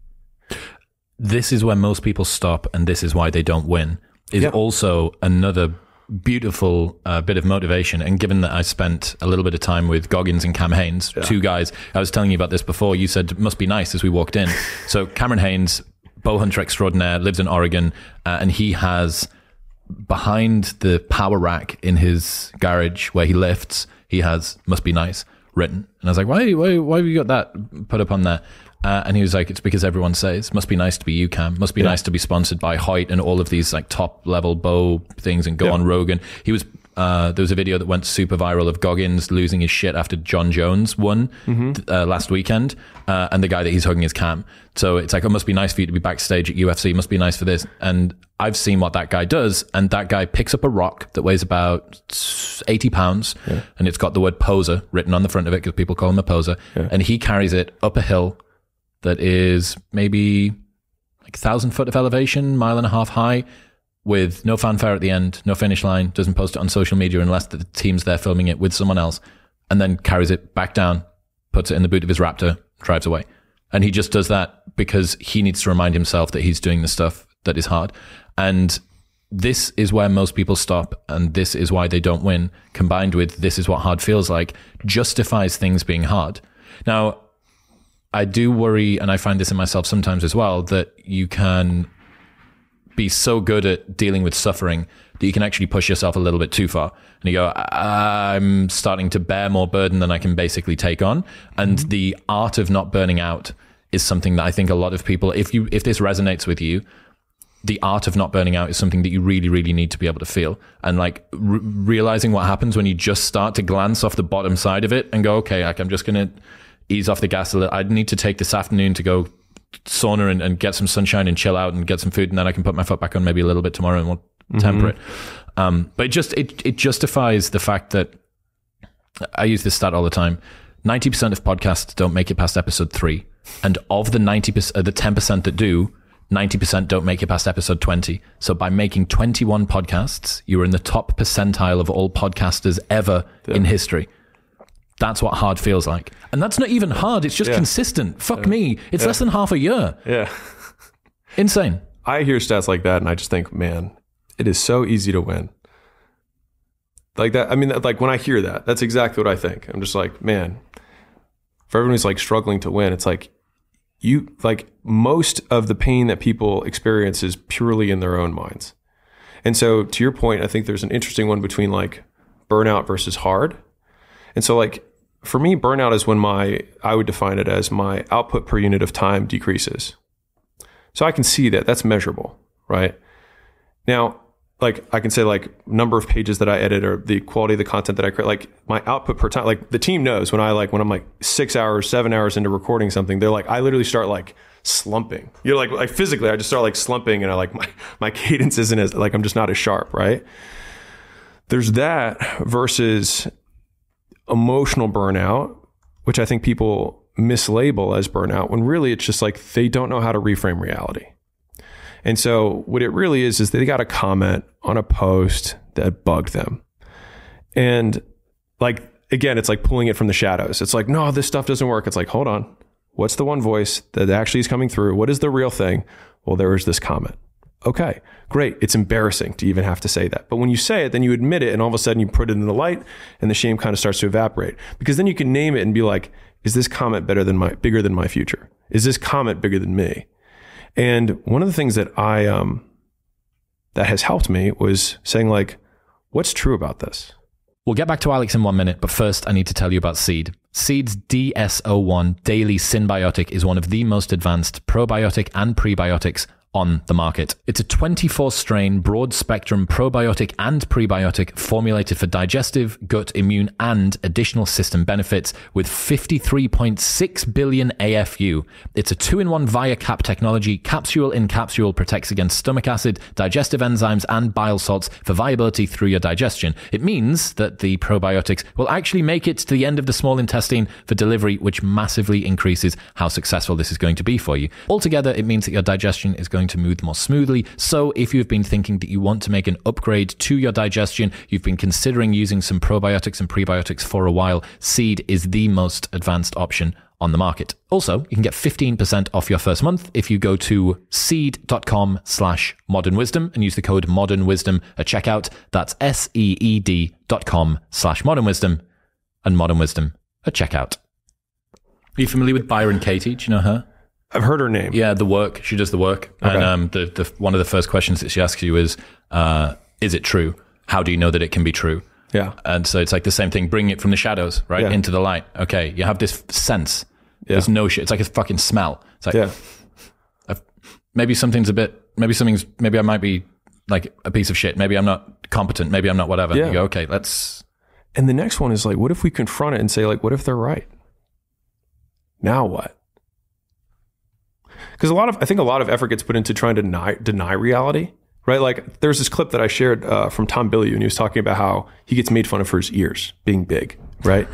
This is where most people stop, and this is why they don't win. Is Yeah. also another beautiful uh, bit of motivation. And given that I spent a little bit of time with Goggins and Cam Hanes, two guys, I was telling you about this before. You said must be nice as we walked in. so Cameron Hanes, bow hunter extraordinaire, lives in Oregon, uh, and he has behind the power rack in his garage where he lifts, he has "must be nice" written. And I was like, "Why? Why? Why have you got that put up on there?" Uh, and he was like, "It's because everyone says must be nice to be you, Cam. Must be nice to be sponsored by Hoyt and all of these like top level bow things and go on Rogan." He was. Uh, there was a video that went super viral of Goggins losing his shit after Jon Jones won uh, last weekend, uh, and the guy that he's hugging is Cam. So it's like, it must be nice for you to be backstage at UFC. It must be nice for this. And I've seen what that guy does, and that guy picks up a rock that weighs about 80 pounds, and it's got the word poser written on the front of it because people call him a poser, and he carries it up a hill that is maybe like a thousand foot of elevation, mile and a half high, with no fanfare at the end, no finish line, doesn't post it on social media unless the team's there filming it with someone else, and then carries it back down, puts it in the boot of his Raptor, drives away. And he just does that because he needs to remind himself that he's doing the stuff that is hard. And this is where most people stop, and this is why they don't win, combined with this is what hard feels like, justifies things being hard. Now, I do worry, and I find this in myself sometimes as well, that you can be so good at dealing with suffering that you can actually push yourself a little bit too far. And you go, I'm starting to bear more burden than I can basically take on. And mm-hmm. the art of not burning out is something that I think a lot of people, if you if this resonates with you, the art of not burning out is something that you really, really need to be able to feel. And like r- realizing what happens when you just start to glance off the bottom side of it and go, okay, like I'm just going to ease off the gas a little. I need to take this afternoon to go sauna and, and get some sunshine and chill out and get some food. And then I can put my foot back on maybe a little bit tomorrow and we'll temper it. Um, but it just, it, it justifies the fact that I use this stat all the time. 90% of podcasts don't make it past episode three. And of the 90%, uh, the 10% that do, 90% don't make it past episode 20. So by making 21 podcasts, you are in the top percentile of all podcasters ever in history. That's what hard feels like. And that's not even hard. It's just consistent. Fuck me. It's less than half a year. Yeah. Insane. I hear stats like that and I just think, man, it is so easy to win. Like that. I mean, like when I hear that, that's exactly what I think. I'm just like, man, for everyone who's like struggling to win, it's like you, like most of the pain that people experience is purely in their own minds. And so to your point, I think there's an interesting one between like burnout versus hard. And so like for me, burnout is when my, I would define it as my output per unit of time decreases. So I can see that that's measurable, right? Now, like I can say like number of pages that I edit or the quality of the content that I create, like my output per time, like the team knows when I like, when I'm like six hours, seven hours into recording something, they're like, I literally start like slumping. You're like, like physically, I just start like slumping and I like my, my cadence isn't as like, I'm just not as sharp, right? There's that versus emotional burnout, which I think people mislabel as burnout when really it's just like they don't know how to reframe reality. And so what it really is is they got a comment on a post that bugged them. And like again, it's like pulling it from the shadows. It's like, no, this stuff doesn't work. It's like, hold on. What's the one voice that actually is coming through? What is the real thing? Well, there was this comment. Okay, great. It's embarrassing to even have to say that. But when you say it, then you admit it, and all of a sudden you put it in the light, and the shame kind of starts to evaporate. Because then you can name it and be like, is this comment better than my bigger than my future? Is this comment bigger than me? And one of the things that I um that has helped me was saying like, what's true about this? We'll get back to Alex in one minute, but first I need to tell you about Seed. Seed's DS-01 Daily Synbiotic is one of the most advanced probiotic and prebiotics on the market. It's a 24 strain, broad spectrum probiotic and prebiotic formulated for digestive, gut, immune, and additional system benefits with 53.6 billion AFU. It's a two in one ViaCap technology. Capsule in capsule protects against stomach acid, digestive enzymes, and bile salts for viability through your digestion. It means that the probiotics will actually make it to the end of the small intestine for delivery, which massively increases how successful this is going to be for you. Altogether, it means that your digestion is going to move more smoothly. So, if you've been thinking that you want to make an upgrade to your digestion, you've been considering using some probiotics and prebiotics for a while, Seed is the most advanced option on the market. Also, you can get 15% off your first month if you go to seed.com slash modern wisdom and use the code modern wisdom at checkout. That's S-E-E-D dot com slash modern wisdom and modern wisdom at checkout. Are you familiar with Byron Katie? Do you know her? I've heard her name. Yeah, the work. She does the work. And um, the, the, one of the first questions that she asks you is, uh, is it true? How do you know that it can be true? Yeah. And so it's like the same thing. Bring it from the shadows, right, Yeah. into the light. Okay, you have this sense. There's no shit. It's like a fucking smell. It's like Yeah. I've- maybe something's a bit. Maybe something's. Maybe I might be like a piece of shit. Maybe I'm not competent. Maybe I'm not whatever. Yeah. You go, okay, let's. And the next one is like, what if we confront it and say, like, what if they're right? Now what? Because a lot of, I think a lot of effort gets put into trying to deny, deny reality, right? Like, there's this clip that I shared uh, from Tom Bilyeu, and he was talking about how he gets made fun of for his ears being big, right?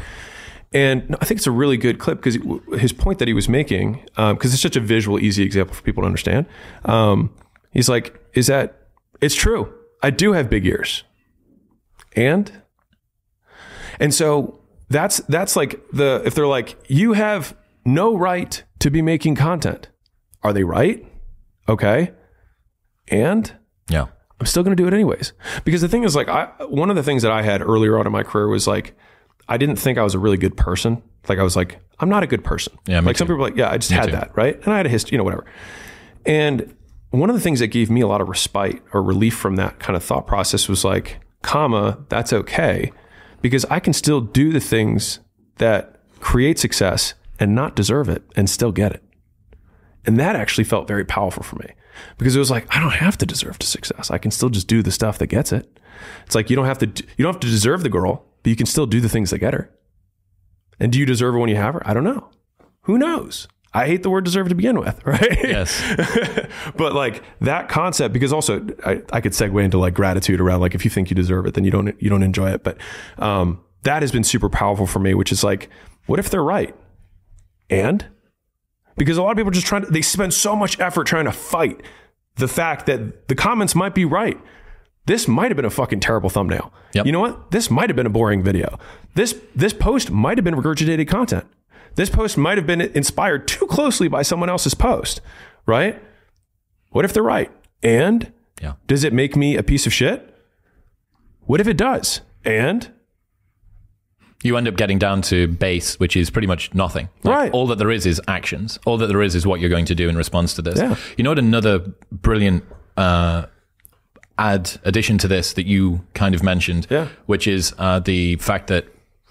And I think it's a really good clip because his point that he was making, because it's such a visual, easy example for people to understand. Um, he's like, is that it's true. I do have big ears. And and so that's that's like the if they're like you have no right to be making content. Are they right? Okay. And Yeah. I'm still going to do it anyways. Because the thing is like I one of the things that I had earlier on in my career was like I didn't think I was a really good person. Like I was like I'm not a good person. Yeah, me like some people are like yeah, I just had too. that, right? And I had a history, you know, whatever. And one of the things that gave me a lot of respite or relief from that kind of thought process was like, comma, that's okay because I can still do the things that create success and not deserve it and still get it. And that actually felt very powerful for me because it was like, I don't have to deserve to success. I can still just do the stuff that gets it. It's like, you don't have to, you don't have to deserve the girl, but you can still do the things that get her. And do you deserve her when you have her? I don't know. Who knows? I hate the word deserve to begin with, right? Yes. but like that concept, because also I, I could segue into like gratitude around like if you think you deserve it, then you don't you don't enjoy it. But um, that has been super powerful for me, which is like, what if they're right? And because a lot of people are just trying to they spend so much effort trying to fight the fact that the comments might be right. This might have been a fucking terrible thumbnail. Yep. You know what? This might have been a boring video. This this post might have been regurgitated content. This post might have been inspired too closely by someone else's post, right? What if they're right? And Yeah. does it make me a piece of shit? What if it does? And You end up getting down to base, which is pretty much nothing. Like, Right. All that there is is actions. All that there is is what you're going to do in response to this. Yeah. You know what? Another brilliant uh, add addition to this that you kind of mentioned, Yeah. which is uh, the fact that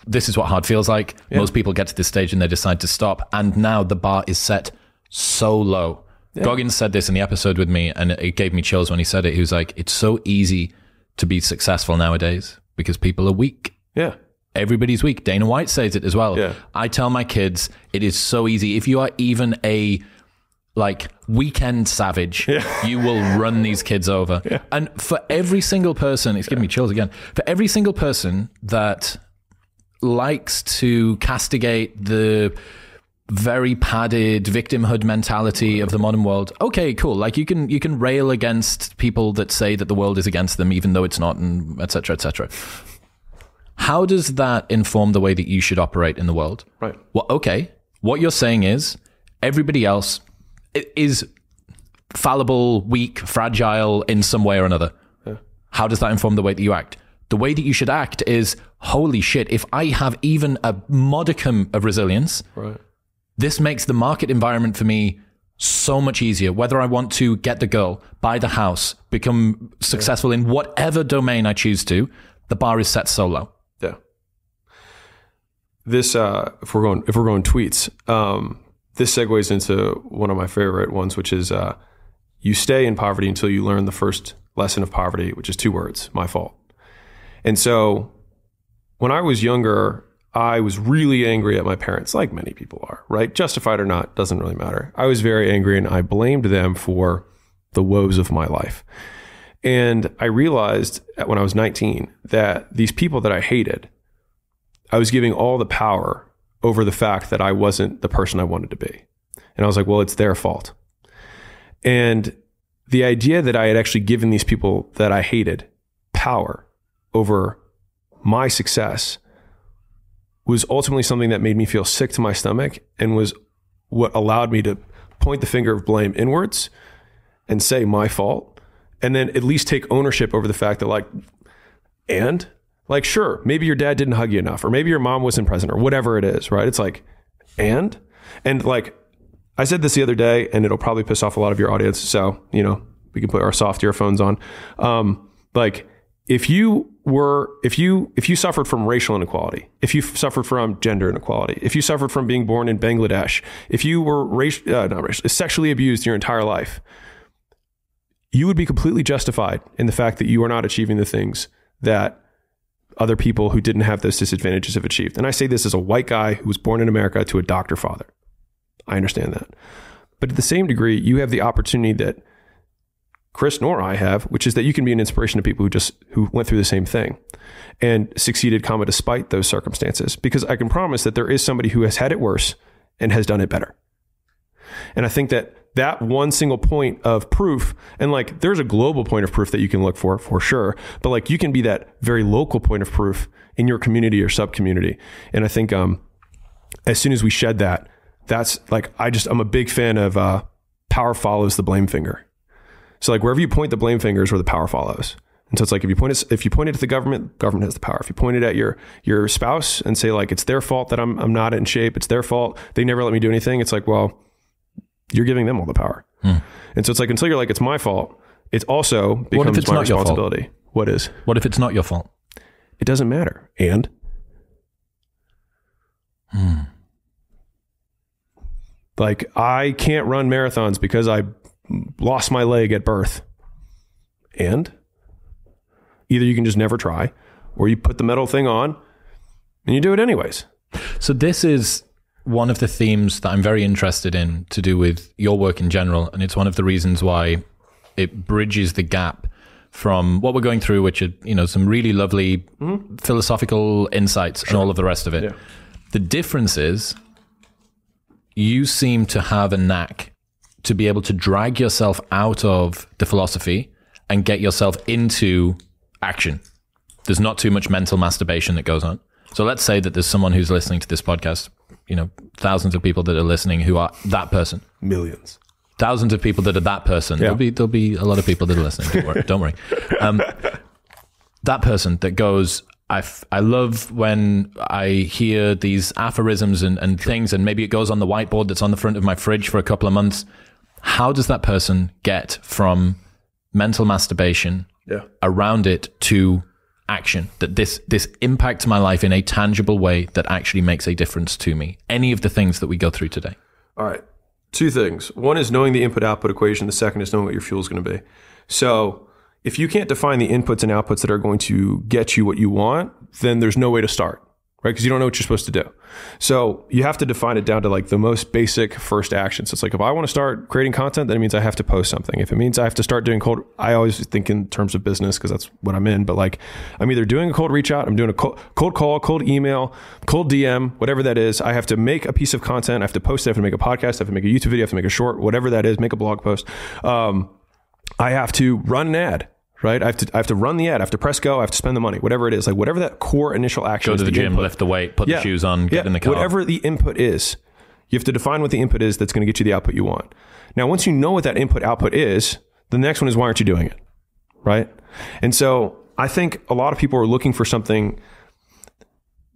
this is what hard feels like. Most people get to this stage and they decide to stop, and now the bar is set so low. Goggins said this in the episode with me, and it gave me chills when he said it. He was like, "It's so easy to be successful nowadays because people are weak." yeah, Everybody's weak. Dana White says it as well. Yeah. I tell my kids it is so easy. If you are even a like weekend savage, you will run these kids over. And for every single person, it's giving me chills again. For every single person that likes to castigate the very padded victimhood mentality of the modern world. Okay, cool. Like you can you can rail against people that say that the world is against them, even though it's not, and etc. cetera, et cetera. How does that inform the way that you should operate in the world? right. Well, okay. What you're saying is everybody else is fallible, weak, fragile in some way or another. Yeah. How does that inform the way that you act? The way that you should act is holy shit, if I have even a modicum of resilience, Right. this makes the market environment for me so much easier. Whether I want to get the girl, buy the house, become successful in whatever domain I choose to, the bar is set so low. This, uh, if we're going, if we're going tweets, um, this segues into one of my favorite ones, which is, uh, you stay in poverty until you learn the first lesson of poverty, which is two words, my fault. And so when I was younger, I was really angry at my parents, like many people are, right? Justified or not, doesn't really matter. I was very angry and I blamed them for the woes of my life. And I realized when I was 19 that these people that I hated, I was giving all the power over the fact that I wasn't the person I wanted to be. And I was like, well, it's their fault. And the idea that I had actually given these people that I hated power over my success was ultimately something that made me feel sick to my stomach and was what allowed me to point the finger of blame inwards and say my fault and then at least take ownership over the fact that like and like sure maybe your dad didn't hug you enough or maybe your mom wasn't present or whatever it is right? It's like and? And like i said this the other day and it'll probably piss off a lot of your audience so you know we can put our soft earphones on. Um like if you were if you if you suffered from racial inequality if you suffered from gender inequality if you suffered from being born in bangladesh if you were race, uh, not racial, sexually abused your entire life you would be completely justified in the fact that you are not achieving the things that other people who didn't have those disadvantages have achieved and i say this as a white guy who was born in america to a doctor father i understand that but at the same degree you have the opportunity that Chris nor I have, which is that you can be an inspiration to people who just who went through the same thing and succeeded, comma, despite those circumstances. Because I can promise that there is somebody who has had it worse and has done it better. And I think that that one single point of proof, and like there's a global point of proof that you can look for for sure, but like you can be that very local point of proof in your community or sub community. And I think um, as soon as we shed that, that's like I just I'm a big fan of uh, power follows the blame finger. So like wherever you point the blame finger is where the power follows. And so it's like if you point it if you point it at the government, government has the power. If you point it at your your spouse and say like it's their fault that I'm I'm not in shape, it's their fault. They never let me do anything. It's like, well, you're giving them all the power. Hmm. And so it's like until you're like it's my fault, it also becomes it's my not your fault? responsibility. What is? What if it's not your fault? It doesn't matter. And like I can't run marathons because I lost my leg at birth. And either you can just never try or you put the metal thing on and you do it anyways. So this is one of the themes that I'm very interested in to do with your work in general, and it's one of the reasons why it bridges the gap from what we're going through, which are you know some really lovely hmm? philosophical insights and all of the rest of it. Yeah. The difference is you seem to have a knack to be able to drag yourself out of the philosophy and get yourself into action. There's not too much mental masturbation that goes on. So let's say that there's someone who's listening to this podcast, you know, thousands of people that are listening who are that person. Millions. Thousands of people that are that person. There'll be there'll be a lot of people that are listening. Don't worry. Don't worry. Um, that person that goes, I, f- I love when I hear these aphorisms and, and things, and maybe it goes on the whiteboard that's on the front of my fridge for a couple of months. How does that person get from mental masturbation Yeah. around it to action? That this this impacts my life in a tangible way that actually makes a difference to me. Any of the things that we go through today. All right. Two things. One is knowing the input output equation. The second is knowing what your fuel is going to be. So if you can't define the inputs and outputs that are going to get you what you want, then there's no way to start, right? Because you don't know what you're supposed to do. So you have to define it down to like the most basic first action. So it's like if I want to start creating content, then it means I have to post something. If it means I have to start doing cold, I always think in terms of business because that's what I'm in. But like I'm either doing a cold reach out, I'm doing a cold, cold call, cold email, cold DM, whatever that is. I have to make a piece of content. I have to post it. I have to make a podcast. I have to make a YouTube video. I have to make a short, whatever that is, make a blog post. Um, I have to run an ad. Right, I have to I have to run the ad. I have to press go. I have to spend the money. Whatever it is, like whatever that core initial action. Go is, to the gym, input. lift the weight, put the shoes on, get Yeah, in the car. Whatever the input is, you have to define what the input is that's going to get you the output you want. Now, once you know what that input output is, the next one is why aren't you doing it? Right? And so I think a lot of people are looking for something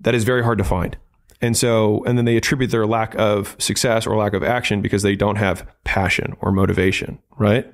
that is very hard to find. And so, and then they attribute their lack of success or lack of action because they don't have passion or motivation, right?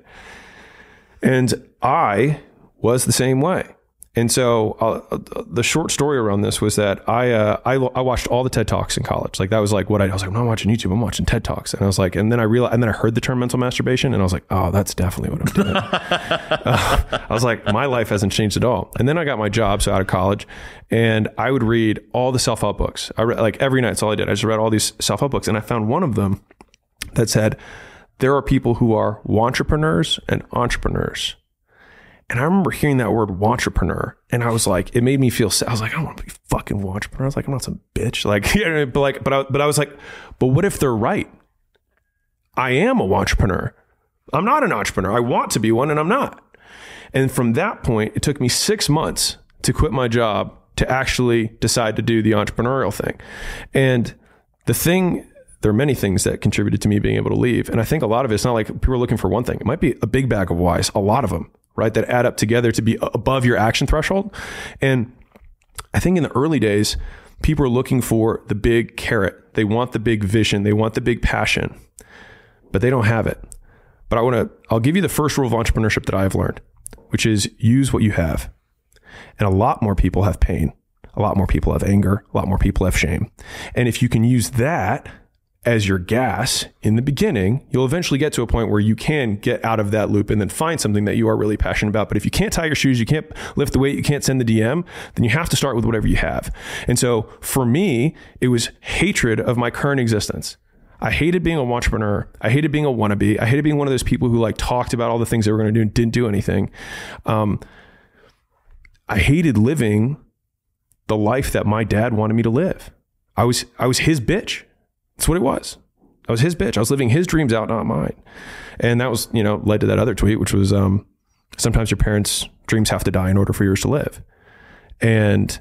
And I was the same way. And so uh, the short story around this was that I, uh, I I watched all the TED talks in college. Like that was like what I, I was like. I'm not watching YouTube. I'm watching TED talks. And I was like, and then I realized, and then I heard the term mental masturbation, and I was like, oh, that's definitely what I'm doing. Uh, I was like, my life hasn't changed at all. And then I got my job, so out of college, and I would read all the self help books. I read like every night. That's all I did. I just read all these self help books, and I found one of them that said there are people who are entrepreneurs and wantrepreneurs. And I remember hearing that word wantrepreneur, and I was like, it made me feel sad. I was like, I don't want to be fucking wantrepreneur. I was like, I'm not some bitch. Like, but like, but I, but I was like, but what if they're right? I am a wantrepreneur. I'm not an entrepreneur. I want to be one, and I'm not. And from that point, it took me six months to quit my job to actually decide to do the entrepreneurial thing. And the thing, there are many things that contributed to me being able to leave. And I think a lot of it's not like people are looking for one thing. It might be a big bag of whys, a lot of them, right? That add up together to be above your action threshold. And I think in the early days, people are looking for the big carrot. They want the big vision. They want the big passion, but they don't have it. But I want to, I'll give you the first rule of entrepreneurship that I have learned, which is use what you have. And a lot more people have pain. A lot more people have anger. A lot more people have shame. And if you can use that as your gas in the beginning, you'll eventually get to a point where you can get out of that loop and then find something that you are really passionate about. But if you can't tie your shoes, you can't lift the weight, you can't send the DM, then you have to start with whatever you have. And so for me, it was hatred of my current existence. I hated being a wantrepreneur. I hated being a wannabe. I hated being one of those people who like talked about all the things they were going to do and didn't do anything. Um, I hated living the life that my dad wanted me to live. I was I was his bitch. That's what it was. I was his bitch. I was living his dreams out, not mine. And that was, you know, led to that other tweet, which was um, sometimes your parents' dreams have to die in order for yours to live. And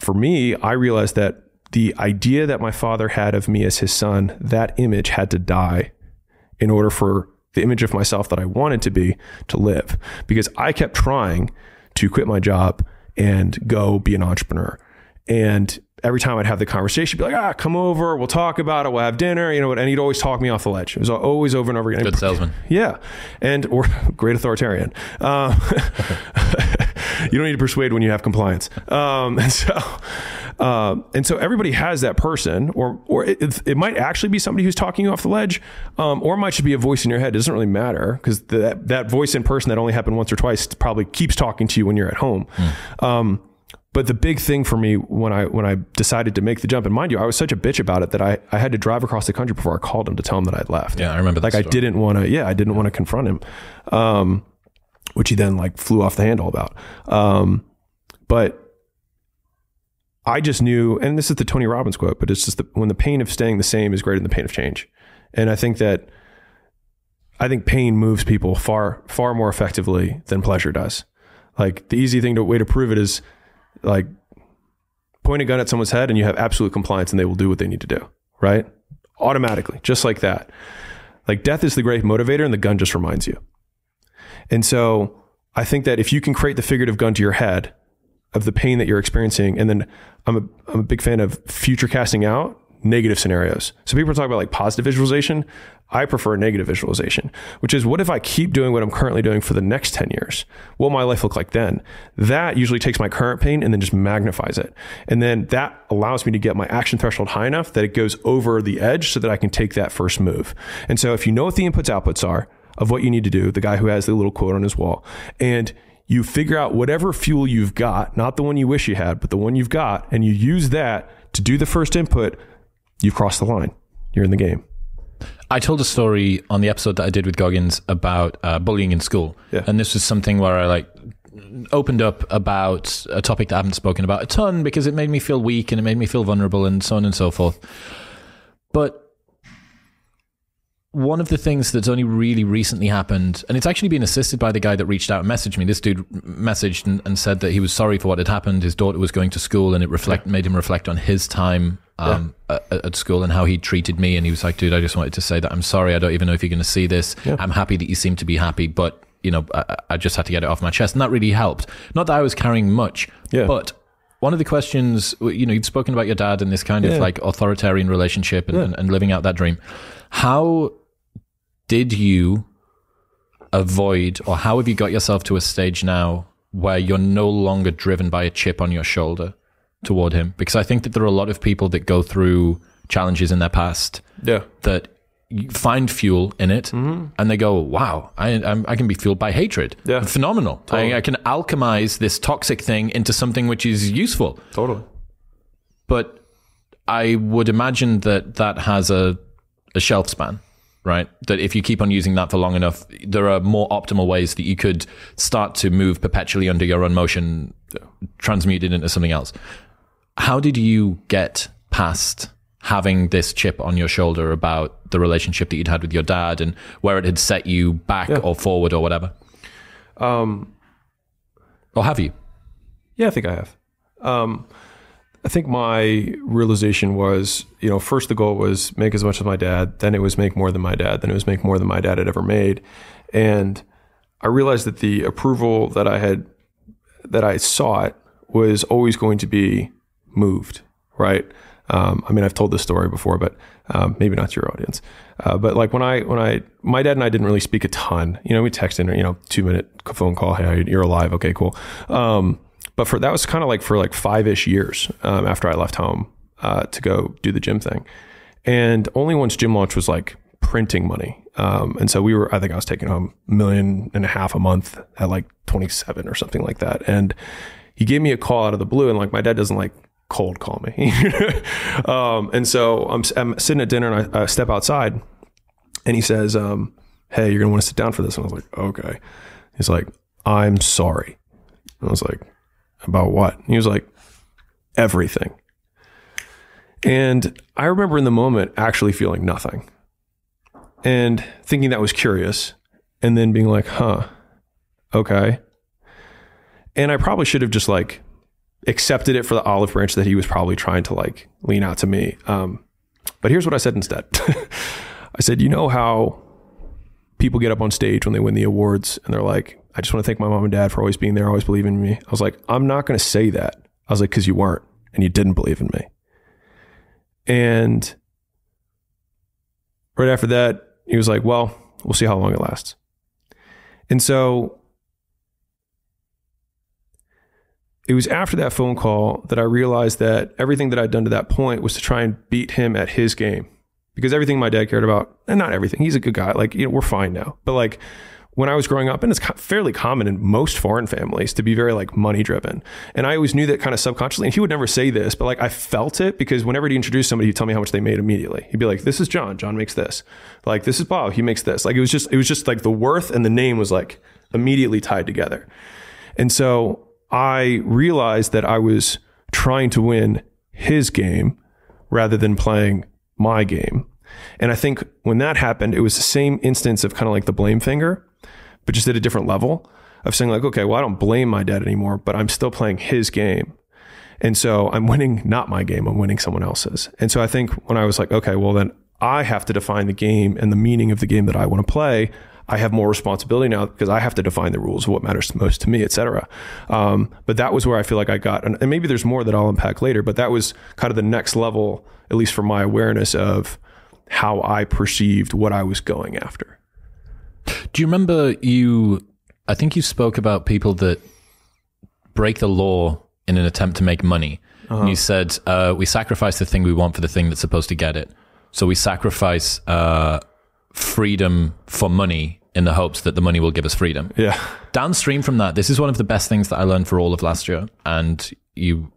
for me, I realized that the idea that my father had of me as his son, that image had to die in order for the image of myself that I wanted to be to live. Because I kept trying to quit my job and go be an entrepreneur. And every time I'd have the conversation, be like, ah, come over, we'll talk about it, we'll have dinner, you know what? And he'd always talk me off the ledge. It was always over and over again. Good salesman. Yeah. And, or great authoritarian. Uh, you don't need to persuade when you have compliance. Um, and so, uh, and so everybody has that person, or or it, it, might actually be somebody who's talking you off the ledge, um, or it might just be a voice in your head. It doesn't really matter because that that voice in person that only happened once or twice probably keeps talking to you when you're at home. Mm. Um, but the big thing for me when I when I decided to make the jump, and mind you, I was such a bitch about it that I, I had to drive across the country before I called him to tell him that I'd left. Yeah, I remember. Like story. I didn't want to. Yeah, I didn't want to confront him, um, which he then like flew off the handle about. Um, but I just knew, and this is the Tony Robbins quote, but it's just the, when the pain of staying the same is greater than the pain of change, and I think that I think pain moves people far far more effectively than pleasure does. Like the easy thing to way to prove it is like point a gun at someone's head and you have absolute compliance and they will do what they need to do, right? Automatically, just like that. Like death is the great motivator and the gun just reminds you. And so I think that if you can create the figurative gun to your head of the pain that you're experiencing, and then I'm a, I'm a big fan of future casting out negative scenarios. So people talk about like positive visualization. I prefer negative visualization, which is what if I keep doing what I'm currently doing for the next 10 years? What will my life look like then? That usually takes my current pain and then just magnifies it. And then that allows me to get my action threshold high enough that it goes over the edge so that I can take that first move. And so if you know what the inputs outputs are of what you need to do, the guy who has the little quote on his wall, and you figure out whatever fuel you've got, not the one you wish you had, but the one you've got, and you use that to do the first input, you've crossed the line. You're in the game. I told a story on the episode that I did with Goggins about uh, bullying in school, Yeah. and this was something where I like opened up about a topic that I haven't spoken about a ton because it made me feel weak and it made me feel vulnerable and so on and so forth. But one of the things that's only really recently happened, and it's actually been assisted by the guy that reached out and messaged me. This dude messaged and, and said that he was sorry for what had happened. His daughter was going to school, and it reflect made him reflect on his time um, at, at school and how he treated me. And he was like, "Dude, I just wanted to say that I'm sorry. I don't even know if you're going to see this. I'm happy that you seem to be happy, but you know, I, I just had to get it off my chest." And that really helped. Not that I was carrying much, Yeah. but one of the questions, you know, you've spoken about your dad and this kind of like authoritarian relationship and, and, and living out that dream. How did you avoid, or how have you got yourself to a stage now where you're no longer driven by a chip on your shoulder toward him? Because I think that there are a lot of people that go through challenges in their past Yeah. that find fuel in it mm-hmm. and they go, wow, I, I'm, I can be fueled by hatred. Yeah. Phenomenal. Totally. I, I can alchemize this toxic thing into something which is useful. Totally. But I would imagine that that has a, a shelf span, right? That if you keep on using that for long enough, there are more optimal ways that you could start to move perpetually under your own motion, transmute it into something else. How did you get past having this chip on your shoulder about the relationship that you'd had with your dad and where it had set you back or forward or whatever? Um, Or have you? Yeah, I think I have. Um, I think my realization was, you know, first the goal was make as much as my dad, then it was make more than my dad, then it was make more than my dad had ever made. And I realized that the approval that I had, that I sought was always going to be moved, right? Um, I mean, I've told this story before, but um, maybe not to your audience. Uh, but like when I, when I, my dad and I didn't really speak a ton. You know, we texted, you know, two minute phone call. Hey, you're alive. Okay, cool. Um, but for that was kind of like for like five ish years um, after I left home uh, to go do the gym thing, and only once gym launch was like printing money. Um, and so we were, I think I was taking home a million and a half a month at like 27 or something like that. And he gave me a call out of the blue, and like my dad doesn't like cold call me. um, and so I'm, I'm, sitting at dinner and I, I step outside, and he says, um, "Hey, you're gonna want to sit down for this." And I was like, "Okay." He's like, "I'm sorry." And I was like, about what? he was like, everything. And I remember in the moment actually feeling nothing and thinking that was curious and then being like, huh, okay. And I probably should have just like accepted it for the olive branch that he was probably trying to like lean out to me. Um, but here's what I said instead I said, you know how people get up on stage when they win the awards and they're like, I just want to thank my mom and dad for always being there, always believing in me. I was like, I'm not going to say that. I was like, because you weren't and you didn't believe in me. And right after that, he was like, well, we'll see how long it lasts. And so it was after that phone call that I realized that everything that I'd done to that point was to try and beat him at his game. Because everything my dad cared about, and not everything, he's a good guy. Like, you know, we're fine now. But like, when I was growing up, and it's fairly common in most foreign families to be very like money driven. And I always knew that kind of subconsciously. And he would never say this, but like I felt it because whenever he introduced somebody, he'd tell me how much they made immediately. He'd be like, "This is John. John makes this. Like this is Bob. He makes this." Like it was just it was just like the worth and the name was like immediately tied together. And so I realized that I was trying to win his game rather than playing my game. And I think when that happened, it was the same instance of kind of like the blame finger but just at a different level of saying like, okay, well, I don't blame my dad anymore, but I'm still playing his game. And so I'm winning not my game, I'm winning someone else's. And so I think when I was like, okay, well, then I have to define the game and the meaning of the game that I want to play. I have more responsibility now because I have to define the rules of what matters most to me, et cetera. Um, but that was where I feel like I got, and maybe there's more that I'll unpack later, but that was kind of the next level, at least for my awareness of how I perceived what I was going after. Do you remember you? I think you spoke about people that break the law in an attempt to make money. Uh-huh. And you said uh, we sacrifice the thing we want for the thing that's supposed to get it. So we sacrifice uh, freedom for money in the hopes that the money will give us freedom. Yeah. Downstream from that, this is one of the best things that I learned for all of last year. And you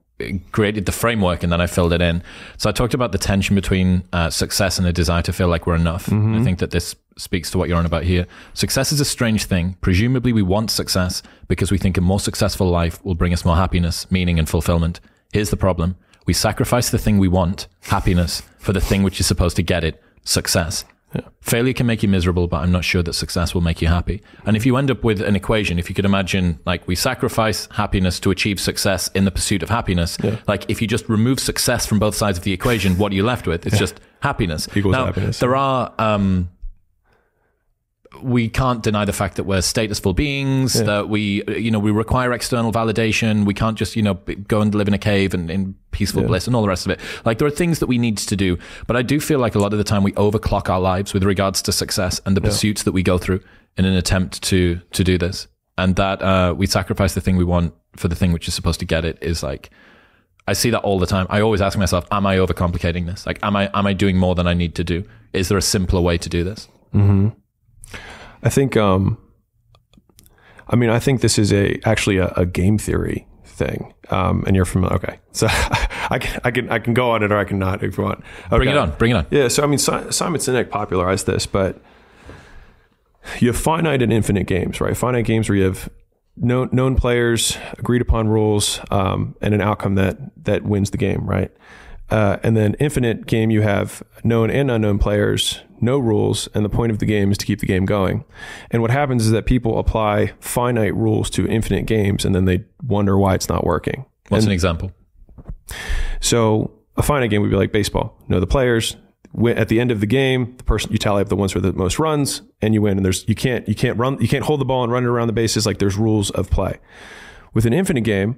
created the framework and then I filled it in. So I talked about the tension between uh, success and a desire to feel like we're enough. Mm-hmm. I think that this speaks to what you're on about here. Success is a strange thing. Presumably, we want success because we think a more successful life will bring us more happiness, meaning, and fulfillment. Here's the problem we sacrifice the thing we want, happiness, for the thing which is supposed to get it, success. Yeah. Failure can make you miserable, but I'm not sure that success will make you happy. And if you end up with an equation, if you could imagine, like, we sacrifice happiness to achieve success in the pursuit of happiness, yeah. like, if you just remove success from both sides of the equation, what are you left with? It's yeah. just happiness. Equals now, happiness. There are, um, we can't deny the fact that we're statusful beings, yeah. that we, you know, we require external validation. We can't just, you know, go and live in a cave and in peaceful yeah. bliss and all the rest of it. Like there are things that we need to do, but I do feel like a lot of the time we overclock our lives with regards to success and the yeah. pursuits that we go through in an attempt to, to do this. And that, uh, we sacrifice the thing we want for the thing which is supposed to get it is like, I see that all the time. I always ask myself, am I overcomplicating this? Like, am I, am I doing more than I need to do? Is there a simpler way to do this? Mm-hmm. I think, um, I mean, I think this is a actually a, a game theory thing. Um, and you're familiar. Okay, so I can I can I can go on it or I can not if you want. Okay. Bring it on. Bring it on. Yeah. So I mean, Simon Sinek popularized this, but you have finite and infinite games, right? Finite games where you have known known players, agreed upon rules, um, and an outcome that that wins the game, right? Uh, and then infinite game, you have known and unknown players, no rules, and the point of the game is to keep the game going. And what happens is that people apply finite rules to infinite games, and then they wonder why it's not working. What's an example? So a finite game would be like baseball. Know the players. At the end of the game, the person you tally up the ones with the most runs, and you win. And there's you can't you can't run you can't hold the ball and run it around the bases. Like there's rules of play. With an infinite game,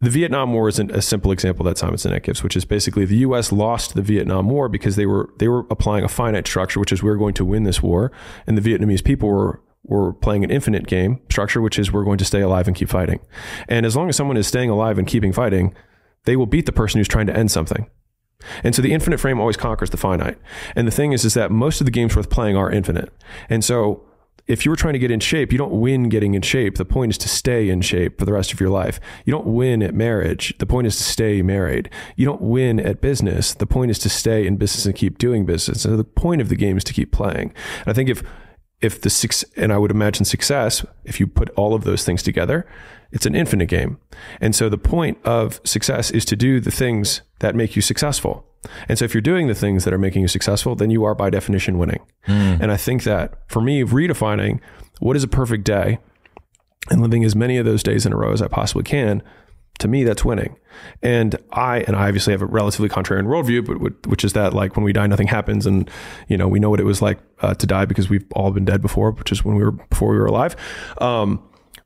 the Vietnam War isn't a simple example that Simon Sinek gives, which is basically the U.S. lost the Vietnam War because they were they were applying a finite structure, which is we're going to win this war, and the Vietnamese people were were playing an infinite game structure, which is we're going to stay alive and keep fighting. And as long as someone is staying alive and keeping fighting, they will beat the person who's trying to end something. And so the infinite frame always conquers the finite. And the thing is, is that most of the games worth playing are infinite. And so if you were trying to get in shape, you don't win getting in shape. The point is to stay in shape for the rest of your life. You don't win at marriage. The point is to stay married. You don't win at business. The point is to stay in business and keep doing business. So the point of the game is to keep playing. And I think if if the six and I would imagine success, if you put all of those things together, it's an infinite game. And so the point of success is to do the things that make you successful. And so if you're doing the things that are making you successful, then you are by definition winning. And I think that for me, redefining what is a perfect day and living as many of those days in a row as I possibly can, to me, that's winning. And I, and I obviously have a relatively contrarian worldview, but which- which is that like when we die, nothing happens. And, you know, we know what it was like uh, to die because we've all been dead before, which is when we were, before we were alive. Um,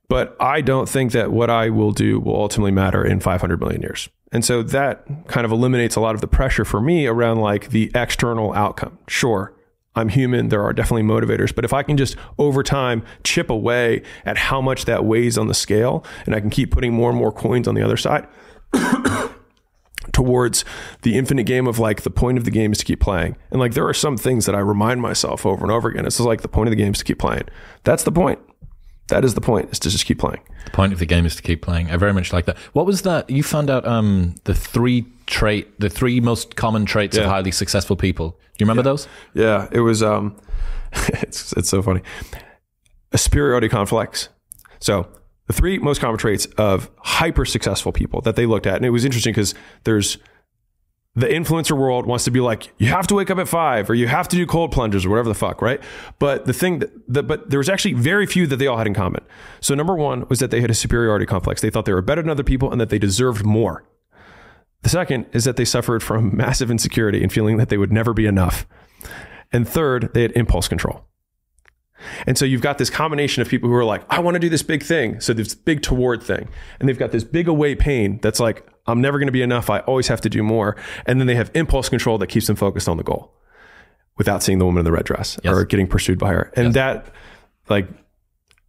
but I don't think that what I will do will ultimately matter in 500 million years. And so that kind of eliminates a lot of the pressure for me around like the external outcome. Sure, I'm human. There are definitely motivators. But if I can just over time chip away at how much that weighs on the scale and I can keep putting more and more coins on the other side towards the infinite game of like the point of the game is to keep playing. And like there are some things that I remind myself over and over again. It's like the point of the game is to keep playing. That's the point. That is the point, is to just keep playing. The point of the game is to keep playing. I very much like that. What was that? You found out um, the three trait, the three most common traits of highly successful people. Do you remember those? Yeah, it was. Um, it's it's so funny. A superiority complex. So the three most common traits of hyper successful people that they looked at, and it was interesting because there's the influencer world wants to be like you have to wake up at five or you have to do cold plunges or whatever the fuck, right? But the thing that, the, but there was actually very few that they all had in common. So number one was that they had a superiority complex. They thought they were better than other people and that they deserved more. The second is that they suffered from massive insecurity and feeling that they would never be enough. And third, they had impulse control. And so you've got this combination of people who are like, I want to do this big thing. So this big toward thing. And they've got this big away pain that's like, I'm never going to be enough. I always have to do more. And then they have impulse control that keeps them focused on the goal without seeing the woman in the red dress or getting pursued by her. And that, like,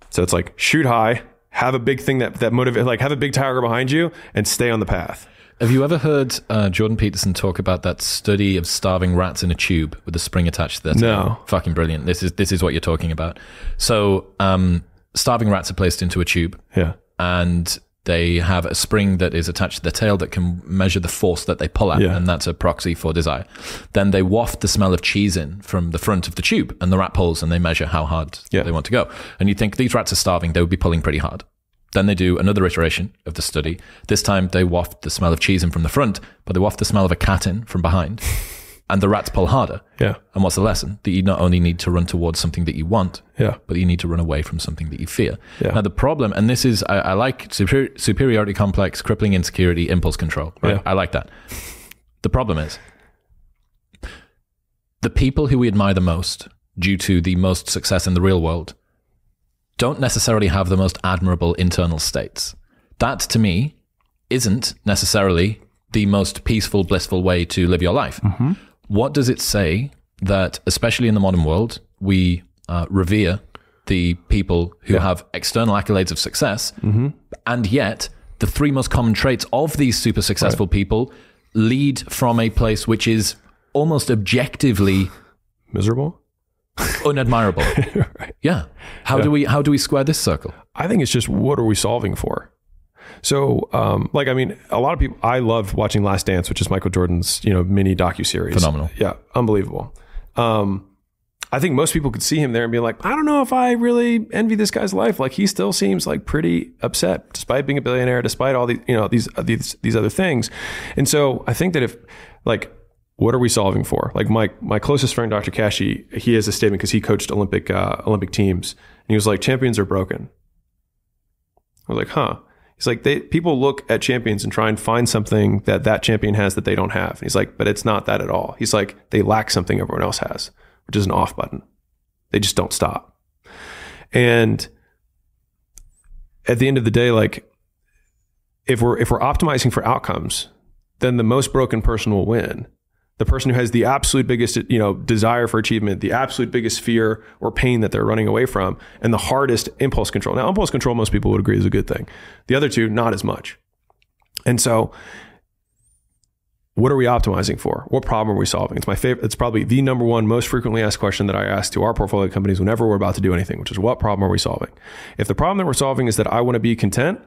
so it's like shoot high, have a big thing that, that motivate, like have a big tiger behind you and stay on the path. Have you ever heard uh, Jordan Peterson talk about that study of starving rats in a tube with a spring attached to their tail? No. Fucking brilliant. This is this is what you're talking about. So, um, starving rats are placed into a tube, Yeah. and they have a spring that is attached to their tail that can measure the force that they pull at, Yeah. and that's a proxy for desire. Then they waft the smell of cheese in from the front of the tube, and the rat pulls, and they measure how hard Yeah. they want to go. And you think these rats are starving; they would be pulling pretty hard. Then they do another iteration of the study. This time they waft the smell of cheese in from the front, but they waft the smell of a cat in from behind. And the rats pull harder. Yeah. And what's the lesson? That you not only need to run towards something that you want, Yeah. but you need to run away from something that you fear. Yeah. Now, the problem, and this is, I, I like super, superiority complex, crippling insecurity, impulse control. Right? Yeah. I like that. The problem is the people who we admire the most due to the most success in the real world don't necessarily have the most admirable internal states. That, to me, isn't necessarily the most peaceful, blissful way to live your life. Mm-hmm. What does it say that, especially in the modern world, we uh, revere the people who have external accolades of success, and yet the three most common traits of these super successful people lead from a place which is almost objectively Miserable? unadmirable. Yeah. How do we how do we square this circle? I think it's just what are we solving for? So, um, like, I mean, a lot of people. I love watching Last Dance, which is Michael Jordan's, you know, mini docu series. Phenomenal. Yeah, unbelievable. Um, I think most people could see him there and be like, I don't know if I really envy this guy's life. Like, he still seems like pretty upset, despite being a billionaire, despite all these, you know, these these these other things. And so, I think that if, like, what are we solving for? Like my my closest friend, Dr. Kashi, he has a statement because he coached Olympic uh, Olympic teams, and he was like, champions are broken. I was like, huh. He's like, they people look at champions and try and find something that that champion has that they don't have. And he's like, but it's not that at all. He's like, they lack something everyone else has, which is an off button. They just don't stop. And at the end of the day, like if we're if we're optimizing for outcomes, then the most broken person will win. The person who has the absolute biggest, you know, desire for achievement, the absolute biggest fear or pain that they're running away from, and the hardest impulse control. Now, impulse control, most people would agree is a good thing. The other two, not as much. And so, what are we optimizing for? What problem are we solving? It's my favorite. It's probably the number one most frequently asked question that I ask to our portfolio companies whenever we're about to do anything, which is what problem are we solving? If the problem that we're solving is that I want to be content,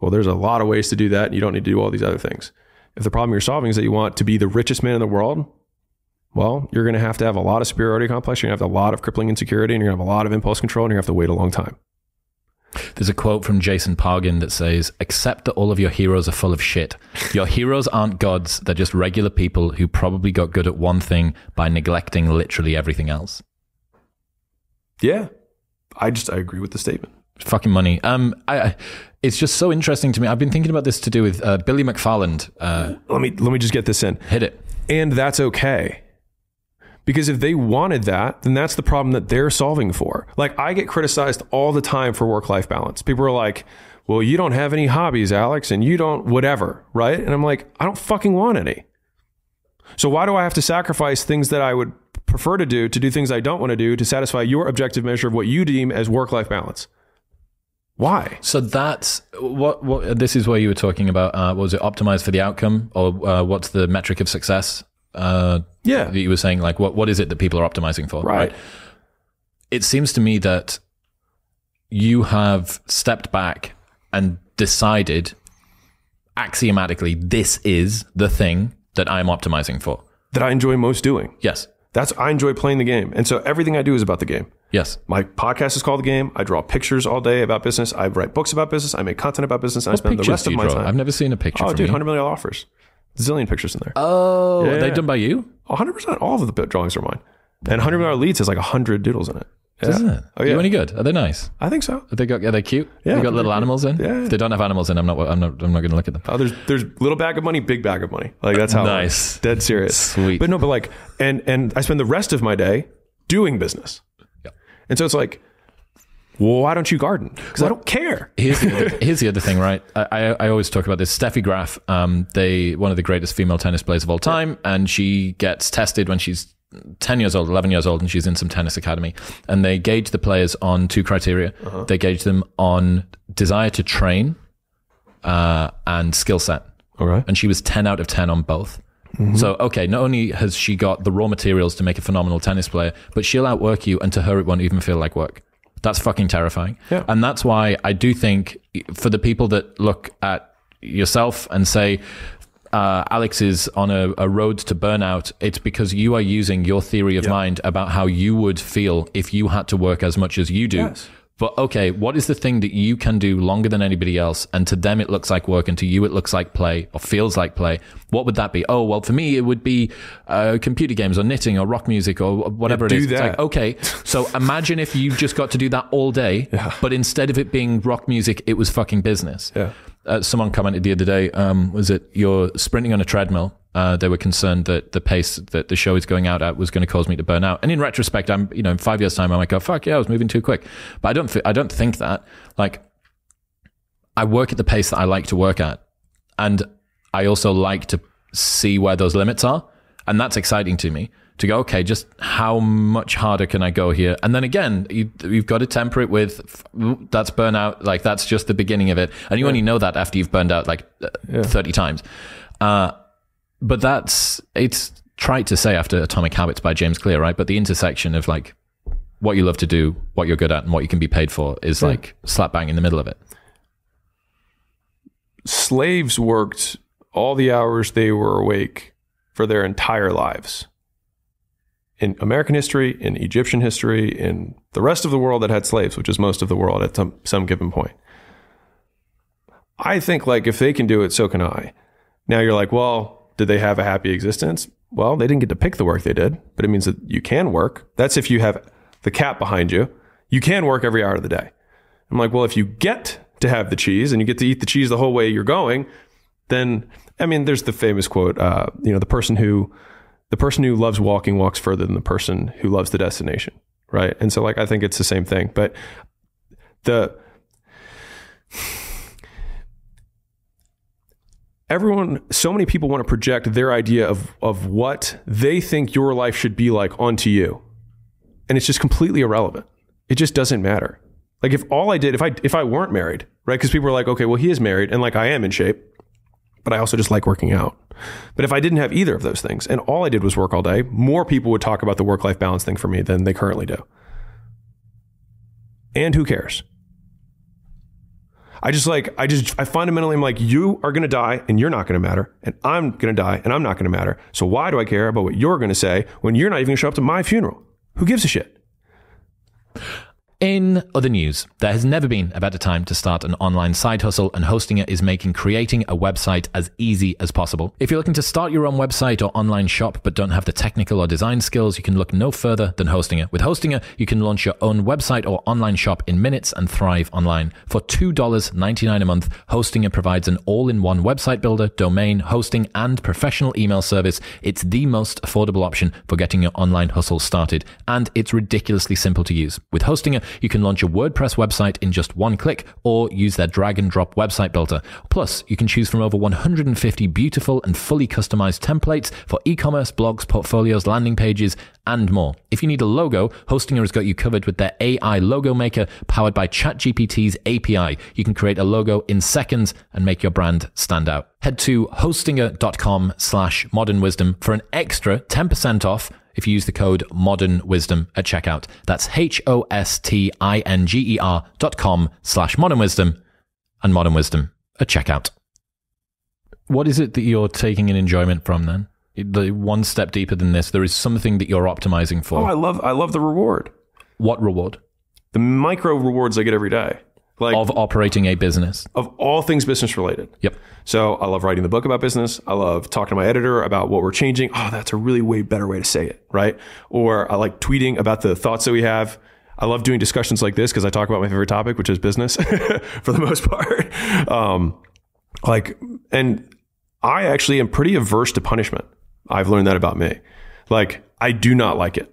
well, there's a lot of ways to do that. And you don't need to do all these other things. If the problem you're solving is that you want to be the richest man in the world, well, you're going to have to have a lot of superiority complex. You're going to have a lot of crippling insecurity, and you're going to have a lot of impulse control, and you're going to have to wait a long time. There's a quote from Jason Pargin that says, Accept that all of your heroes are full of shit. Your heroes aren't gods, they're just regular people who probably got good at one thing by neglecting literally everything else. Yeah. I just, I agree with the statement. Fucking money. Um, I, it's just so interesting to me. I've been thinking about this to do with uh, Billy McFarland. Uh, let me let me just get this in. Hit it. And that's okay. Because if they wanted that, then that's the problem that they're solving for. Like I get criticized all the time for work-life balance. People are like, "Well, you don't have any hobbies, Alex, and you don't whatever, right?" And I'm like, "I don't fucking want any." So why do I have to sacrifice things that I would prefer to do to do things I don't want to do to satisfy your objective measure of what you deem as work-life balance? Why? So that's what. What this is where you were talking about. Uh, was it optimized for the outcome, or uh, what's the metric of success? Uh, yeah, you were saying like what what is it that people are optimizing for? Right. right. It seems to me that you have stepped back and decided axiomatically this is the thing that I'm optimizing for. That I enjoy most doing. Yes. That's I enjoy playing the game, and so everything I do is about the game. Yes. My podcast is called The Game. I draw pictures all day about business. I write books about business. I make content about business. I spend the rest of my draw? time. I've never seen a picture. Oh, dude, hundred million offers, zillion pictures in there. Oh, yeah. are they done by you? hundred percent. All of the drawings are mine. And hundred million leads has like hundred doodles in it. Yeah. Doesn't it? Oh, yeah. Are you any good? Are they nice? I think so. Are they got? Are they cute? Yeah. They got little animals in. Yeah. If they don't have animals in, I'm not. I'm not. I'm not going to look at them. Oh, there's there's little bag of money, big bag of money. Like that's how nice. Dead serious. Sweet. But no, but like, and and I spend the rest of my day doing business. Yeah. And so it's like, well, why don't you garden? Because well, I don't care. Here's the, other, here's the other thing, right? I, I, I always talk about this. Steffi Graf, um, they one of the greatest female tennis players of all time, and she gets tested when she's 10 years old, 11 years old, and she's in some tennis academy. And they gauge the players on two criteria. Uh-huh. They gauge them on desire to train uh, and skill set. Okay. And she was 10 out of 10 on both. Mm-hmm. So, okay, not only has she got the raw materials to make a phenomenal tennis player, but she'll outwork you, and to her, it won't even feel like work. That's fucking terrifying. Yeah. And that's why I do think for the people that look at yourself and say, uh, Alex is on a, a, road to burnout, it's because you are using your theory of mind about how you would feel if you had to work as much as you do. Yes. But okay, what is the thing that you can do longer than anybody else? And to them, it looks like work, and to you, it looks like play or feels like play. What would that be? Oh, well, for me, it would be uh, computer games or knitting or rock music or whatever yeah, it is. That. It's like, okay, so imagine if you just got to do that all day, yeah. but instead of it being rock music, it was fucking business. Yeah. Uh, someone commented the other day, um, was it you're sprinting on a treadmill? Uh, they were concerned that the pace that the show is going out at was going to cause me to burn out. And in retrospect, I'm, you know, in five years' time, I might go, fuck yeah, I was moving too quick. But I don't, th- I don't think that. Like, I work at the pace that I like to work at. And I also like to see where those limits are. And that's exciting to me to go, okay, just how much harder can I go here? And then again, you, have got to temper it with that's burnout. Like that's just the beginning of it. And you yeah. only know that after you've burned out like uh, yeah. 30 times. Uh, but that's, it's trite to say after Atomic Habits by James Clear, right? But the intersection of like what you love to do, what you're good at, and what you can be paid for is yeah. like slap bang in the middle of it. Slaves worked all the hours they were awake for their entire lives in American history, in Egyptian history, in the rest of the world that had slaves, which is most of the world at some, some given point. I think like if they can do it, so can I. Now you're like, well, did they have a happy existence? Well, they didn't get to pick the work they did, but it means that you can work. That's if you have the cap behind you. You can work every hour of the day. I'm like, well, if you get to have the cheese and you get to eat the cheese the whole way you're going, then I mean, there's the famous quote, uh, you know, the person who the person who loves walking walks further than the person who loves the destination, right? And so like I think it's the same thing, but the everyone so many people want to project their idea of of what they think your life should be like onto you. And it's just completely irrelevant. It just doesn't matter. Like if all I did if I if I weren't married, right? Cuz people are like, "Okay, well he is married and like I am in shape." But I also just like working out. But if I didn't have either of those things and all I did was work all day, more people would talk about the work life balance thing for me than they currently do. And who cares? I just like, I just, I fundamentally am like, you are going to die and you're not going to matter. And I'm going to die and I'm not going to matter. So why do I care about what you're going to say when you're not even going to show up to my funeral? Who gives a shit? In other news, there has never been a better time to start an online side hustle, and Hostinger is making creating a website as easy as possible. If you're looking to start your own website or online shop but don't have the technical or design skills, you can look no further than Hostinger. With Hostinger, you can launch your own website or online shop in minutes and thrive online. For $2.99 a month, Hostinger provides an all in one website builder, domain, hosting, and professional email service. It's the most affordable option for getting your online hustle started, and it's ridiculously simple to use. With Hostinger, you can launch a WordPress website in just one click or use their drag and drop website builder. Plus, you can choose from over 150 beautiful and fully customized templates for e-commerce, blogs, portfolios, landing pages, and more. If you need a logo, Hostinger has got you covered with their AI logo maker powered by ChatGPT's API. You can create a logo in seconds and make your brand stand out. Head to hostinger.com slash modern wisdom for an extra 10% off if you use the code modern wisdom at checkout. That's H O S T I N G E R dot com slash modern wisdom and modern wisdom at checkout. What is it that you're taking an enjoyment from then? The one step deeper than this, there is something that you're optimizing for. Oh, I love, I love the reward. what reward? The micro rewards I get every day. Like Of operating a business. of all things business related. Yep. So I love writing the book about business. I love talking to my editor about what we're changing. Oh, that's a really way better way to say it, right? Or I like tweeting about the thoughts that we have. I love doing discussions like this because I talk about my favorite topic, which is business for the most part. Um, like, and I actually am pretty averse to punishment. I've learned that about me. Like, I do not like it.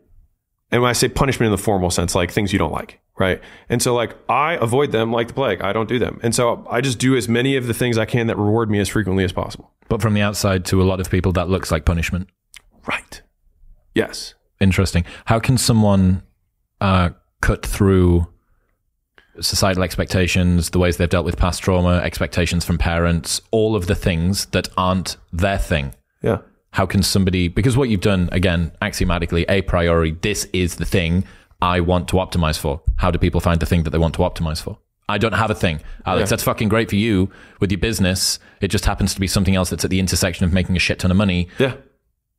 And when I say punishment in the formal sense, like things you don't like, right? And so, like, I avoid them like the plague. I don't do them. And so I just do as many of the things I can that reward me as frequently as possible. But from the outside to a lot of people, that looks like punishment. Right. Yes. Interesting. How can someone uh, cut through societal expectations, the ways they've dealt with past trauma, expectations from parents, all of the things that aren't their thing? Yeah. How can somebody, because what you've done, again, axiomatically, a priori, this is the thing I want to optimize for. How do people find the thing that they want to optimize for? I don't have a thing. Alex, Yeah. that's fucking great for you with your business. It just happens to be something else that's at the intersection of making a shit ton of money. Yeah.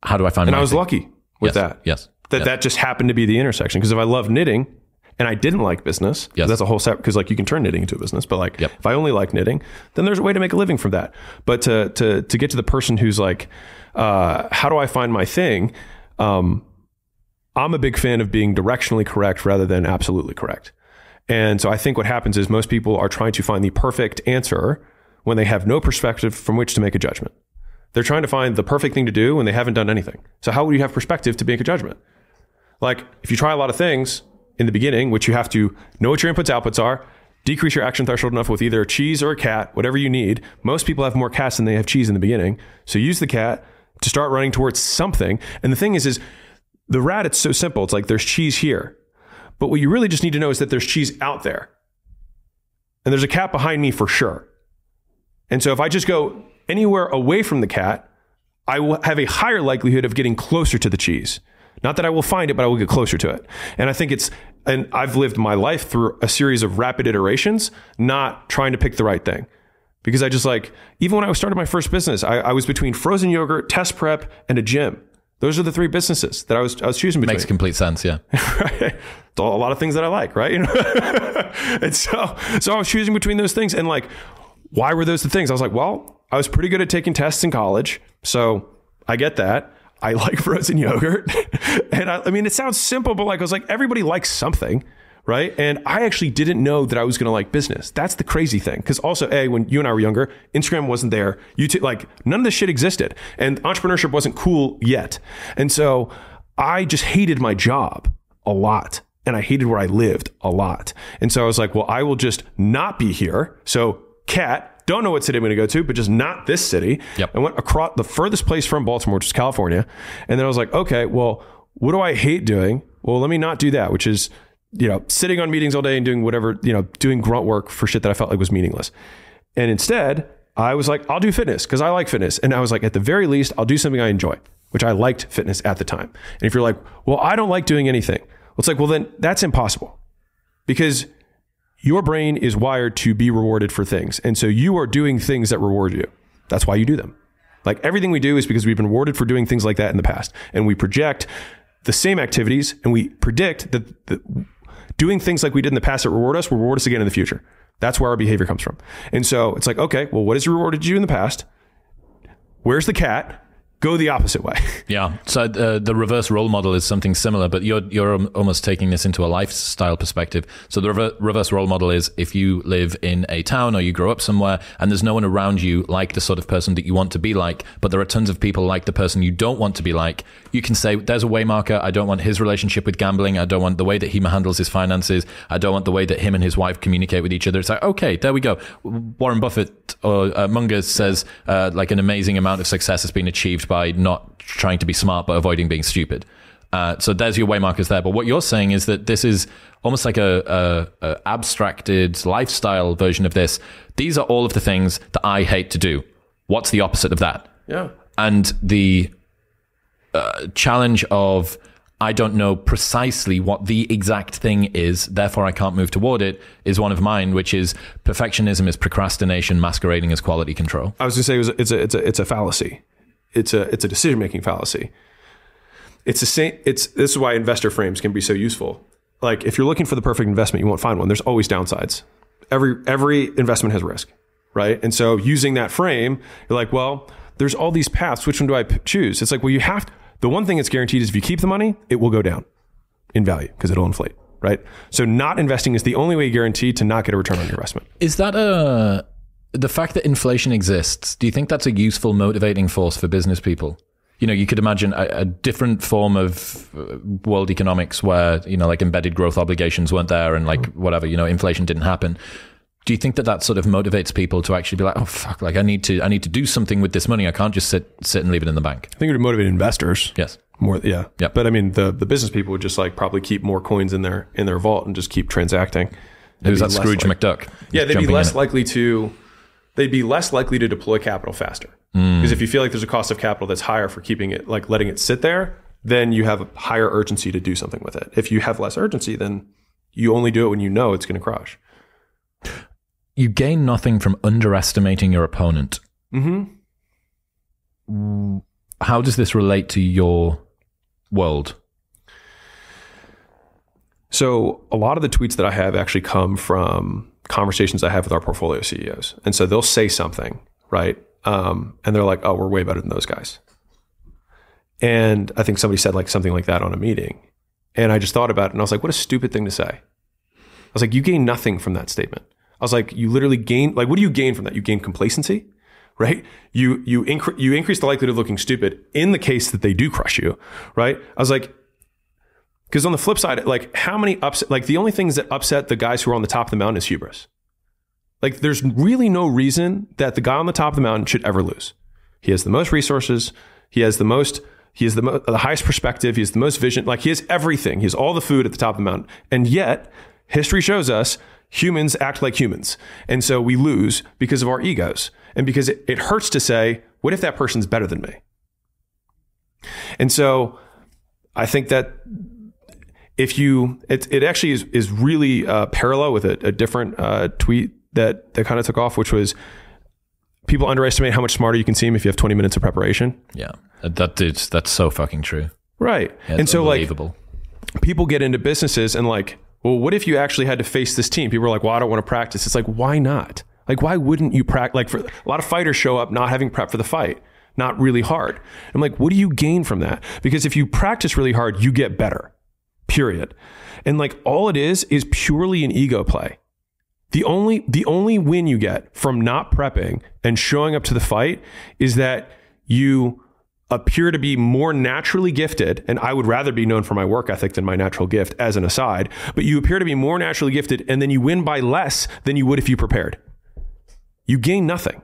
How do I find And I was thing? lucky with Yes. that. Yes. That Yes. that just happened to be the intersection. Because if I love knitting and I didn't like business, Yes. that's a whole separate. Because like you can turn knitting into a business, but like Yep. if I only like knitting, then there's a way to make a living from that. But to to to get to the person who's like, uh, how do I find my thing? Um, I'm a big fan of being directionally correct rather than absolutely correct. And so I think what happens is most people are trying to find the perfect answer when they have no perspective from which to make a judgment. They're trying to find the perfect thing to do when they haven't done anything. So how would you have perspective to make a judgment? Like if you try a lot of things in the beginning, which you have to know what your inputs outputs are, decrease your action threshold enough with either a cheese or a cat, whatever you need. Most people have more cats than they have cheese in the beginning. So use the cat to start running towards something. And the thing is, is the rat, it's so simple. It's like there's cheese here. But what you really just need to know is that there's cheese out there. And there's a cat behind me for sure. And so if I just go anywhere away from the cat, I will have a higher likelihood of getting closer to the cheese. Not that I will find it, but I will get closer to it. And I think it's, and I've lived my life through a series of rapid iterations, not trying to pick the right thing. Because I just like, even when I started my first business, I, I was between frozen yogurt, test prep, and a gym. Those are the three businesses that I was, I was choosing between Makes complete sense. Yeah. right? A lot of things that I like, right? You know? and so, so I was choosing between those things, and like, why were those the things? I was like, well, I was pretty good at taking tests in college, so I get that. I like frozen yogurt, and I, I mean, it sounds simple, but like, I was like, everybody likes something, right? And I actually didn't know that I was going to like business. That's the crazy thing. Because also, a when you and I were younger, Instagram wasn't there. YouTube, like none of this shit existed, and entrepreneurship wasn't cool yet. And so I just hated my job a lot, and I hated where I lived a lot. And so I was like, well, I will just not be here. So, cat. Don't know what city I'm going to go to, but just not this city. Yep. I went across the furthest place from Baltimore, which is California. And then I was like, okay, well, what do I hate doing? Well, let me not do that, which is you know, sitting on meetings all day and doing whatever, you know, doing grunt work for shit that I felt like was meaningless. And instead, I was like, I'll do fitness because I like fitness. And I was like, at the very least, I'll do something I enjoy, which I liked fitness at the time. And if you're like, well, I don't like doing anything, well, it's like, well, then that's impossible because your brain is wired to be rewarded for things. And so you are doing things that reward you. That's why you do them. Like everything we do is because we've been rewarded for doing things like that in the past. And we project the same activities and we predict that the, doing things like we did in the past that reward us reward us again in the future. That's where our behavior comes from. And so it's like, okay, well, what has rewarded you in the past? Where's the cat? Go the opposite way. Yeah. So uh, the reverse role model is something similar, but you're you're almost taking this into a lifestyle perspective. So the rever- reverse role model is if you live in a town or you grow up somewhere and there's no one around you like the sort of person that you want to be like, but there are tons of people like the person you don't want to be like. You can say, "There's a waymarker. I don't want his relationship with gambling. I don't want the way that he handles his finances. I don't want the way that him and his wife communicate with each other." It's like, okay, there we go. Warren Buffett or uh, Munger says uh, like an amazing amount of success has been achieved by not trying to be smart but avoiding being stupid. Uh, so there's your waymarkers there. But what you're saying is that this is almost like a, a, a, abstracted lifestyle version of this. These are all of the things that I hate to do. What's the opposite of that? Yeah. And the uh, challenge of I don't know precisely what the exact thing is, therefore I can't move toward it, is one of mine, which is perfectionism is procrastination masquerading as quality control. I was going to say it was, it's a it's a it's a fallacy it's a it's a decision making fallacy. It's the same. It's this is why investor frames can be so useful. Like if you're looking for the perfect investment, you won't find one. There's always downsides. Every every investment has risk, right? And so using that frame, you're like, well, there's all these paths. Which one do I choose? It's like, well, you have to, the one thing that's guaranteed is if you keep the money, it will go down in value because it'll inflate, right? So not investing is the only way guaranteed to not get a return on your investment. Is that a the fact that inflation exists, do you think that's a useful motivating force for business people? You know, you could imagine a, a, different form of uh, world economics where, you know, like embedded growth obligations weren't there and like whatever, you know, inflation didn't happen. Do you think that that sort of motivates people to actually be like, oh fuck, like I need to, I need to do something with this money. I can't just sit, sit and leave it in the bank. I think it would motivate investors. Yes. More, yeah. Yeah. But I mean, the, the business people would just like probably keep more coins in their, in their vault and just keep transacting. Who's that Scrooge like, McDuck? Yeah. They'd be less likely to, they'd be less likely to deploy capital faster. Because mm. if you feel like there's a cost of capital that's higher for keeping it, like letting it sit there, then you have a higher urgency to do something with it. If you have less urgency, then you only do it when you know it's going to crash. You gain nothing from underestimating your opponent. Mm-hmm. How does this relate to your world? So, a lot of the tweets that I have actually come from conversations I have with our portfolio CEOs. And so they'll say something, right? Um, and they're like, oh, we're way better than those guys. And I think somebody said like something like that on a meeting. And I just thought about it and I was like, what a stupid thing to say. I was like, you gain nothing from that statement. I was like, you literally gain, like, what do you gain from that? You gain complacency, right? You, you, incre- you increase the likelihood of looking stupid in the case that they do crush you, right? I was like, because on the flip side, like how many upset, like the only things that upset the guys who are on the top of the mountain is hubris. Like there's really no reason that the guy on the top of the mountain should ever lose. He has the most resources. He has the most, he has the, mo- the highest perspective. He has the most vision. Like he has everything. He has all the food at the top of the mountain. And yet history shows us humans act like humans. And so we lose because of our egos and because it, it hurts to say, what if that person's better than me? And so I think that if you, it, it actually is, is really uh, parallel with a, a different uh, tweet that, that kind of took off, which was people underestimate how much smarter you can seem if you have 20 minutes of preparation. Yeah. That, is, that's so fucking true. Right. Yeah, and so like people get into businesses and like, well, what if you actually had to face this team? People are like, well, I don't want to practice. It's like, why not? Like, why wouldn't you practice? Like, for a lot of fighters show up not having prep for the fight, not really hard. I'm like, what do you gain from that? Because if you practice really hard, you get better period. And like all it is is purely an ego play. The only the only win you get from not prepping and showing up to the fight is that you appear to be more naturally gifted and I would rather be known for my work ethic than my natural gift as an aside, but you appear to be more naturally gifted and then you win by less than you would if you prepared. You gain nothing.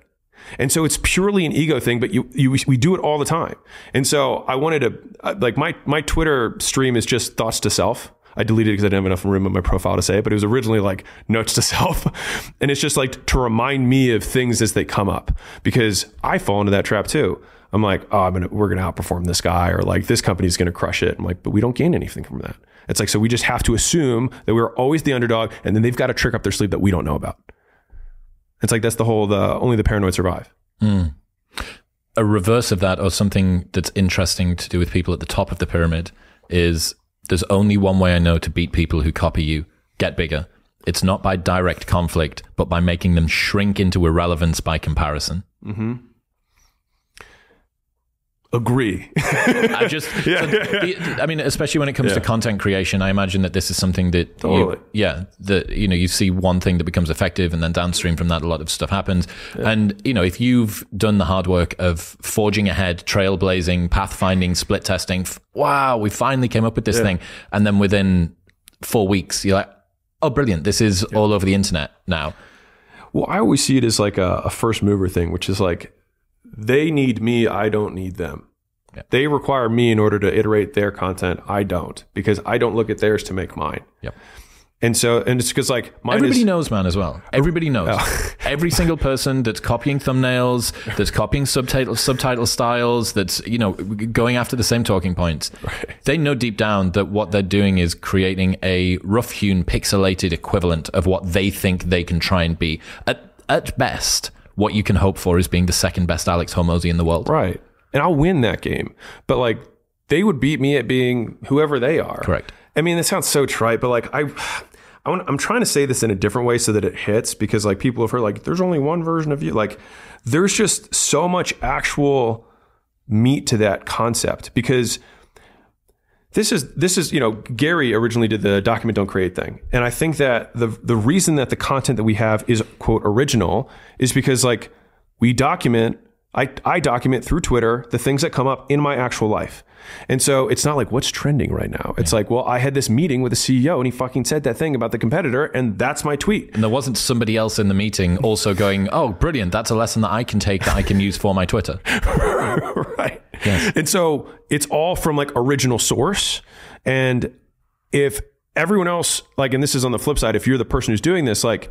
And so it's purely an ego thing, but you, you we do it all the time. And so I wanted to uh, like my my Twitter stream is just thoughts to self. I deleted it because I didn't have enough room in my profile to say it, but it was originally like notes to self. and it's just like to remind me of things as they come up because I fall into that trap too. I'm like, oh, I'm gonna, we're going to outperform this guy or like this company's going to crush it. I'm like, but we don't gain anything from that. It's like, so we just have to assume that we're always the underdog and then they've got a trick up their sleeve that we don't know about. It's like, that's the whole, the only the paranoid survive. Mm. A reverse of that, or something that's interesting to do with people at the top of the pyramid, is there's only one way I know to beat people who copy you get bigger. It's not by direct conflict, but by making them shrink into irrelevance by comparison. Mm-hmm. Agree. I just, yeah, so the, I mean, especially when it comes yeah. to content creation, I imagine that this is something that, totally. you, yeah, that you know, you see one thing that becomes effective, and then downstream from that, a lot of stuff happens. Yeah. And you know, if you've done the hard work of forging ahead, trailblazing, pathfinding, split testing, wow, we finally came up with this thing, and then within four weeks, you're like, oh, brilliant, this is all over the internet now. Well, I always see it as like a, a first mover thing, which is like they need me, I don't need them. Yeah. They require me in order to iterate their content. I don't because I don't look at theirs to make mine. Yep. And so, and it's because like everybody is, knows, man, as well. Everybody knows. Oh. Every single person that's copying thumbnails, that's copying subtitle subtitle styles, that's you know going after the same talking points. Right. They know deep down that what they're doing is creating a rough-hewn, pixelated equivalent of what they think they can try and be. At at best, what you can hope for is being the second best Alex Hormozi in the world. Right. And I'll win that game. But like they would beat me at being whoever they are. Correct. I mean, it sounds so trite, but like I I am trying to say this in a different way so that it hits because like people have heard like there's only one version of you. Like there's just so much actual meat to that concept because this is this is you know Gary originally did the document don't create thing, and I think that the the reason that the content that we have is quote original is because like we document I, I document through Twitter the things that come up in my actual life. And so it's not like what's trending right now. It's yeah. like, well, I had this meeting with the CEO and he fucking said that thing about the competitor and that's my tweet. And there wasn't somebody else in the meeting also going, "Oh, brilliant, that's a lesson that I can take that I can use for my Twitter." right. Yes. And so it's all from like original source. And if everyone else like and this is on the flip side if you're the person who's doing this like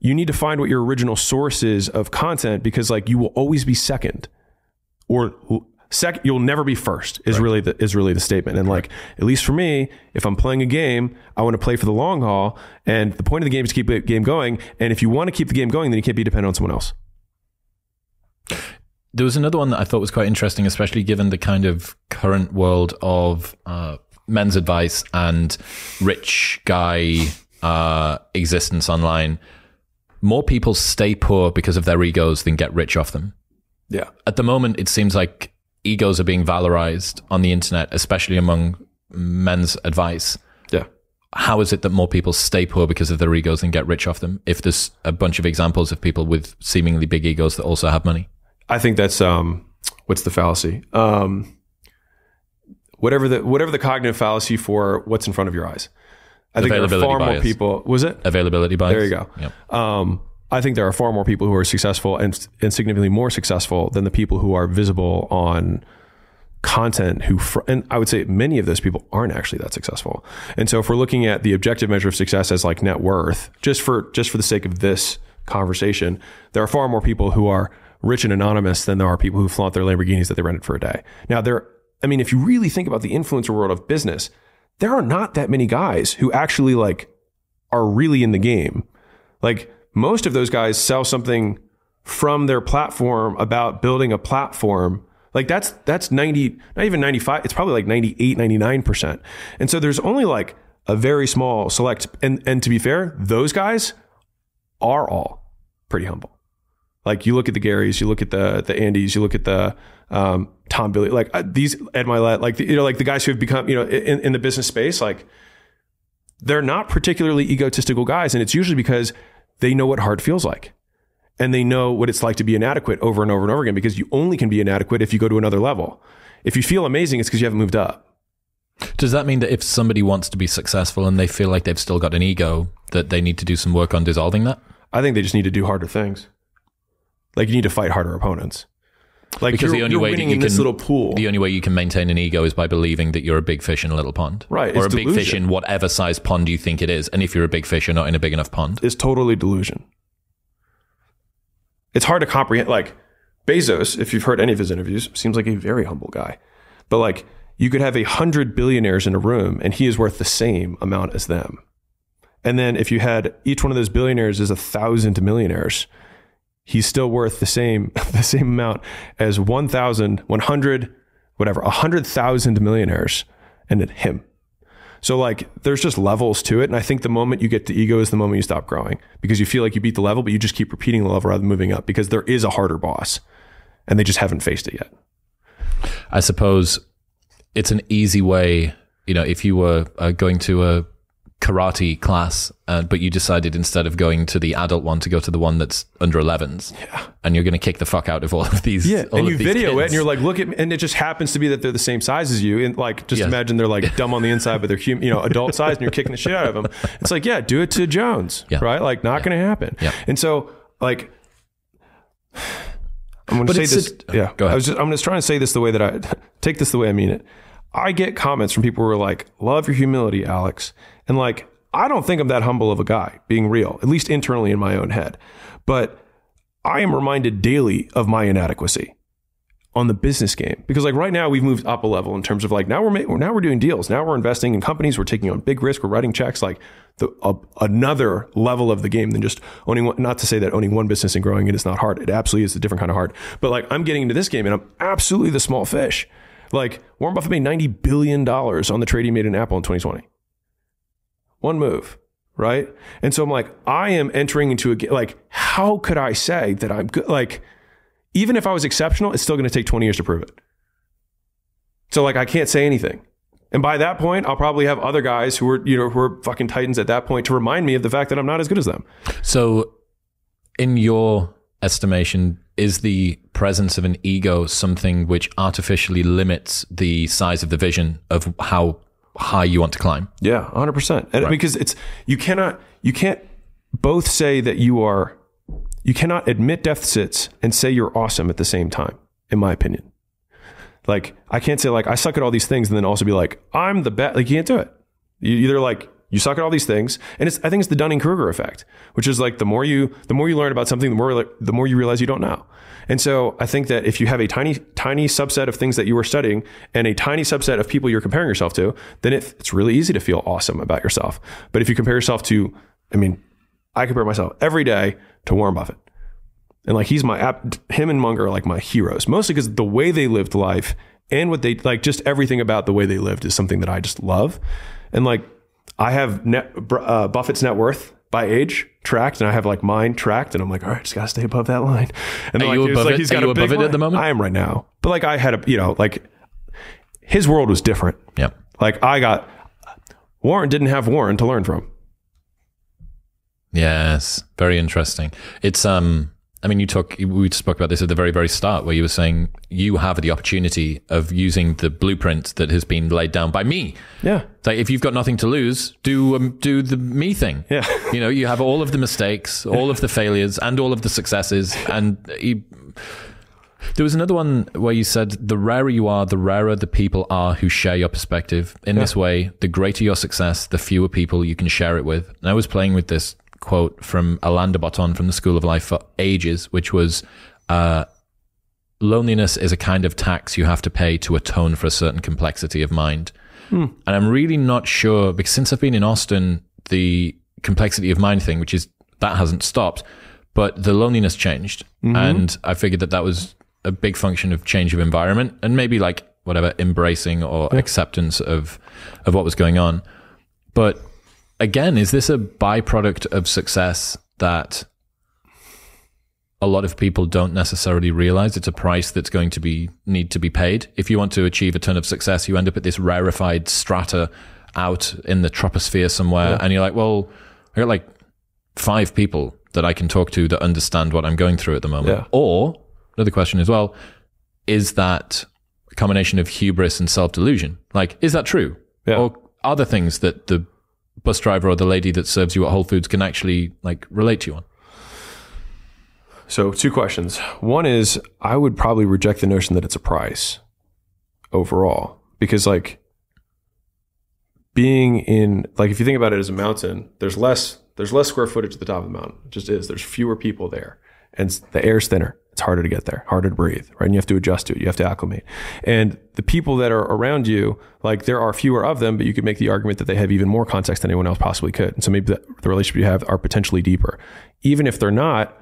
you need to find what your original source is of content because like you will always be second or second you'll never be first is right. really the is really the statement. And like at least for me if i'm playing a game i want to play for the long haul. And the point of the game is to keep the game going. And if you want to keep the game going then you can't be dependent on someone else there was another one that i thought was quite interesting especially given the kind of current world of uh, men's advice and rich guy uh, existence online more people stay poor because of their egos than get rich off them. Yeah. At the moment, it seems like egos are being valorized on the internet, especially among men's advice. Yeah. How is it that more people stay poor because of their egos and get rich off them? If there's a bunch of examples of people with seemingly big egos that also have money, I think that's um, what's the fallacy? Um, whatever the whatever the cognitive fallacy for what's in front of your eyes. I think there are far bias. more people. Was it availability bias? There you go. Yep. Um, I think there are far more people who are successful and, and significantly more successful than the people who are visible on content who fr- and I would say many of those people aren't actually that successful. And so if we're looking at the objective measure of success as like net worth, just for just for the sake of this conversation, there are far more people who are rich and anonymous than there are people who flaunt their Lamborghinis that they rented for a day. Now there I mean if you really think about the influencer world of business, there are not that many guys who actually like are really in the game. Like most of those guys sell something from their platform about building a platform. Like that's that's 90 not even 95 it's probably like 98 99%. And so there's only like a very small select and and to be fair, those guys are all pretty humble. Like you look at the Garys, you look at the the Andys, you look at the um, Tom Bilyeu, like uh, these Ed Mylett, like the, you know, like the guys who have become you know in, in the business space, like they're not particularly egotistical guys, and it's usually because they know what hard feels like. And they know what it's like to be inadequate over and over and over again because you only can be inadequate if you go to another level. If you feel amazing, it's because you haven't moved up. Does that mean that if somebody wants to be successful and they feel like they've still got an ego, that they need to do some work on dissolving that? I think they just need to do harder things. Like you need to fight harder opponents. Like Because you're, the only way winning you in this can- little pool. The only way you can maintain an ego is by believing that you're a big fish in a little pond. Right, Or a big fish in whatever size pond you think it is. And if you're a big fish, you're not in a big enough pond. It's totally delusion. It's hard to comprehend. Like Bezos, if you've heard any of his interviews, seems like a very humble guy. But like you could have a hundred billionaires in a room and he is worth the same amount as them. And then if you had each one of those billionaires is a thousand millionaires, he's still worth the same the same amount as 1,000, 100, whatever, 100,000 millionaires and then him. So like there's just levels to it. And I think the moment you get to ego is the moment you stop growing because you feel like you beat the level, but you just keep repeating the level rather than moving up because there is a harder boss and they just haven't faced it yet. I suppose it's an easy way, you know, if you were uh, going to a karate class, uh, but you decided instead of going to the adult one to go to the one that's under 11s. Yeah. And you're going to kick the fuck out of all of these. all and you video it and you're like, look at me. And it just happens to be that they're the same size as you. And like, just Yes. imagine they're like dumb on the inside, but they're human, you know, adult size and you're kicking the shit out of them. It's like, yeah, do it to Jones, Yeah. right? Like not going to happen. Yeah. And so like, I'm going to say this. a- yeah. Go ahead. I was just, I'm just trying to say this the way that I take this the way I mean it. I get comments from people who are like, love your humility, Alex. And like, I don't think I'm that humble of a guy being real, at least internally in my own head. But I am reminded daily of my inadequacy on the business game. Because like right now we've moved up a level in terms of like now we're ma- now we're doing deals. Now we're investing in companies. We're taking on big risk. We're writing checks. Like the a, another level of the game than just owning one not to say that owning one business and growing it is not hard. It absolutely is a different kind of hard. But like I'm getting into this game and I'm absolutely the small fish. Like Warren Buffett made 90 billion dollars on the trade he made in Apple in 2020 one move right and so I'm like I am entering into a like how could I say that I'm good like even if I was exceptional, it's still going to take 20 years to prove it. So like I can't say anything. And by that point, I'll probably have other guys who are, you know, who are fucking titans at that point to remind me of the fact that I'm not as good as them. So, in your estimation, is the presence of an ego something which artificially limits the size of the vision of how high you want to climb? Yeah, 100%. And because it's you cannot you can't both say that you are you cannot admit deficits and say you're awesome at the same time, in my opinion. Like I can't say like I suck at all these things and then also be like I'm the best. Like you can't do it. You either like you suck at all these things, and it's I think it's the Dunning Kruger effect, which is like the more you the more you learn about something, the more like, the more you realize you don't know. And so I think that if you have a tiny tiny subset of things that you are studying and a tiny subset of people you're comparing yourself to, then it, it's really easy to feel awesome about yourself. But if you compare yourself to, I mean, I compare myself every day to Warren Buffett. And like he's my app, him and Munger are like my heroes, mostly because the way they lived life and what they like, just everything about the way they lived is something that I just love. And like I have net, uh, Buffett's net worth by age tracked, and I have like mine tracked, and I'm like, all right, just gotta stay above that line. And Are like, you he was above like, it? he's Are got you above it at the moment? I am right now, but like I had a, you know, like his world was different. Yeah. Like I got Warren didn't have Warren to learn from. Yes, very interesting. It's um I mean you talk we spoke about this at the very very start where you were saying you have the opportunity of using the blueprint that has been laid down by me. Yeah. Like if you've got nothing to lose, do um, do the me thing. Yeah. You know, you have all of the mistakes, all of the failures and all of the successes and you, there was another one where you said the rarer you are, the rarer the people are who share your perspective. In this way, the greater your success, the fewer people you can share it with. And I was playing with this quote from Alain de Botton from the School of Life for ages, which was uh, loneliness is a kind of tax you have to pay to atone for a certain complexity of mind. And I'm really not sure because since I've been in Austin, the complexity of mind thing, which is that hasn't stopped, but the loneliness changed. And I figured that that was a big function of change of environment and maybe like whatever embracing or acceptance of of what was going on. But again, is this a byproduct of success that a lot of people don't necessarily realize it's a price that's going to be need to be paid. If you want to achieve a ton of success, you end up at this rarefied strata out in the troposphere somewhere, yeah. and you're like, well, I got like five people that I can talk to that understand what I'm going through at the moment. Yeah. Or another question as well, is that a combination of hubris and self delusion? Like, is that true? Yeah. Or are there things that the bus driver or the lady that serves you at Whole Foods can actually like relate to you on? So, two questions. One is I would probably reject the notion that it's a price overall because, like, being in like if you think about it as a mountain, there's less there's less square footage at the top of the mountain. It just is. There's fewer people there, and the air's thinner. It's harder to get there, harder to breathe, right? And you have to adjust to it. You have to acclimate. And the people that are around you, like there are fewer of them, but you could make the argument that they have even more context than anyone else possibly could. And so maybe the, the relationship you have are potentially deeper. Even if they're not,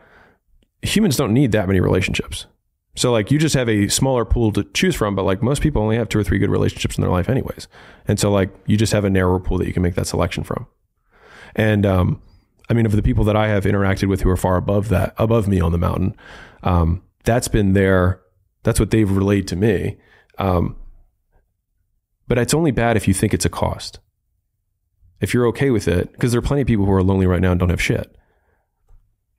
humans don't need that many relationships. So like you just have a smaller pool to choose from, but like most people only have two or three good relationships in their life anyways. And so like you just have a narrower pool that you can make that selection from. And um, I mean, of the people that I have interacted with who are far above that, above me on the mountain, um, that's been their, that's what they've relayed to me. Um, but it's only bad if you think it's a cost. If you're okay with it, because there are plenty of people who are lonely right now and don't have shit.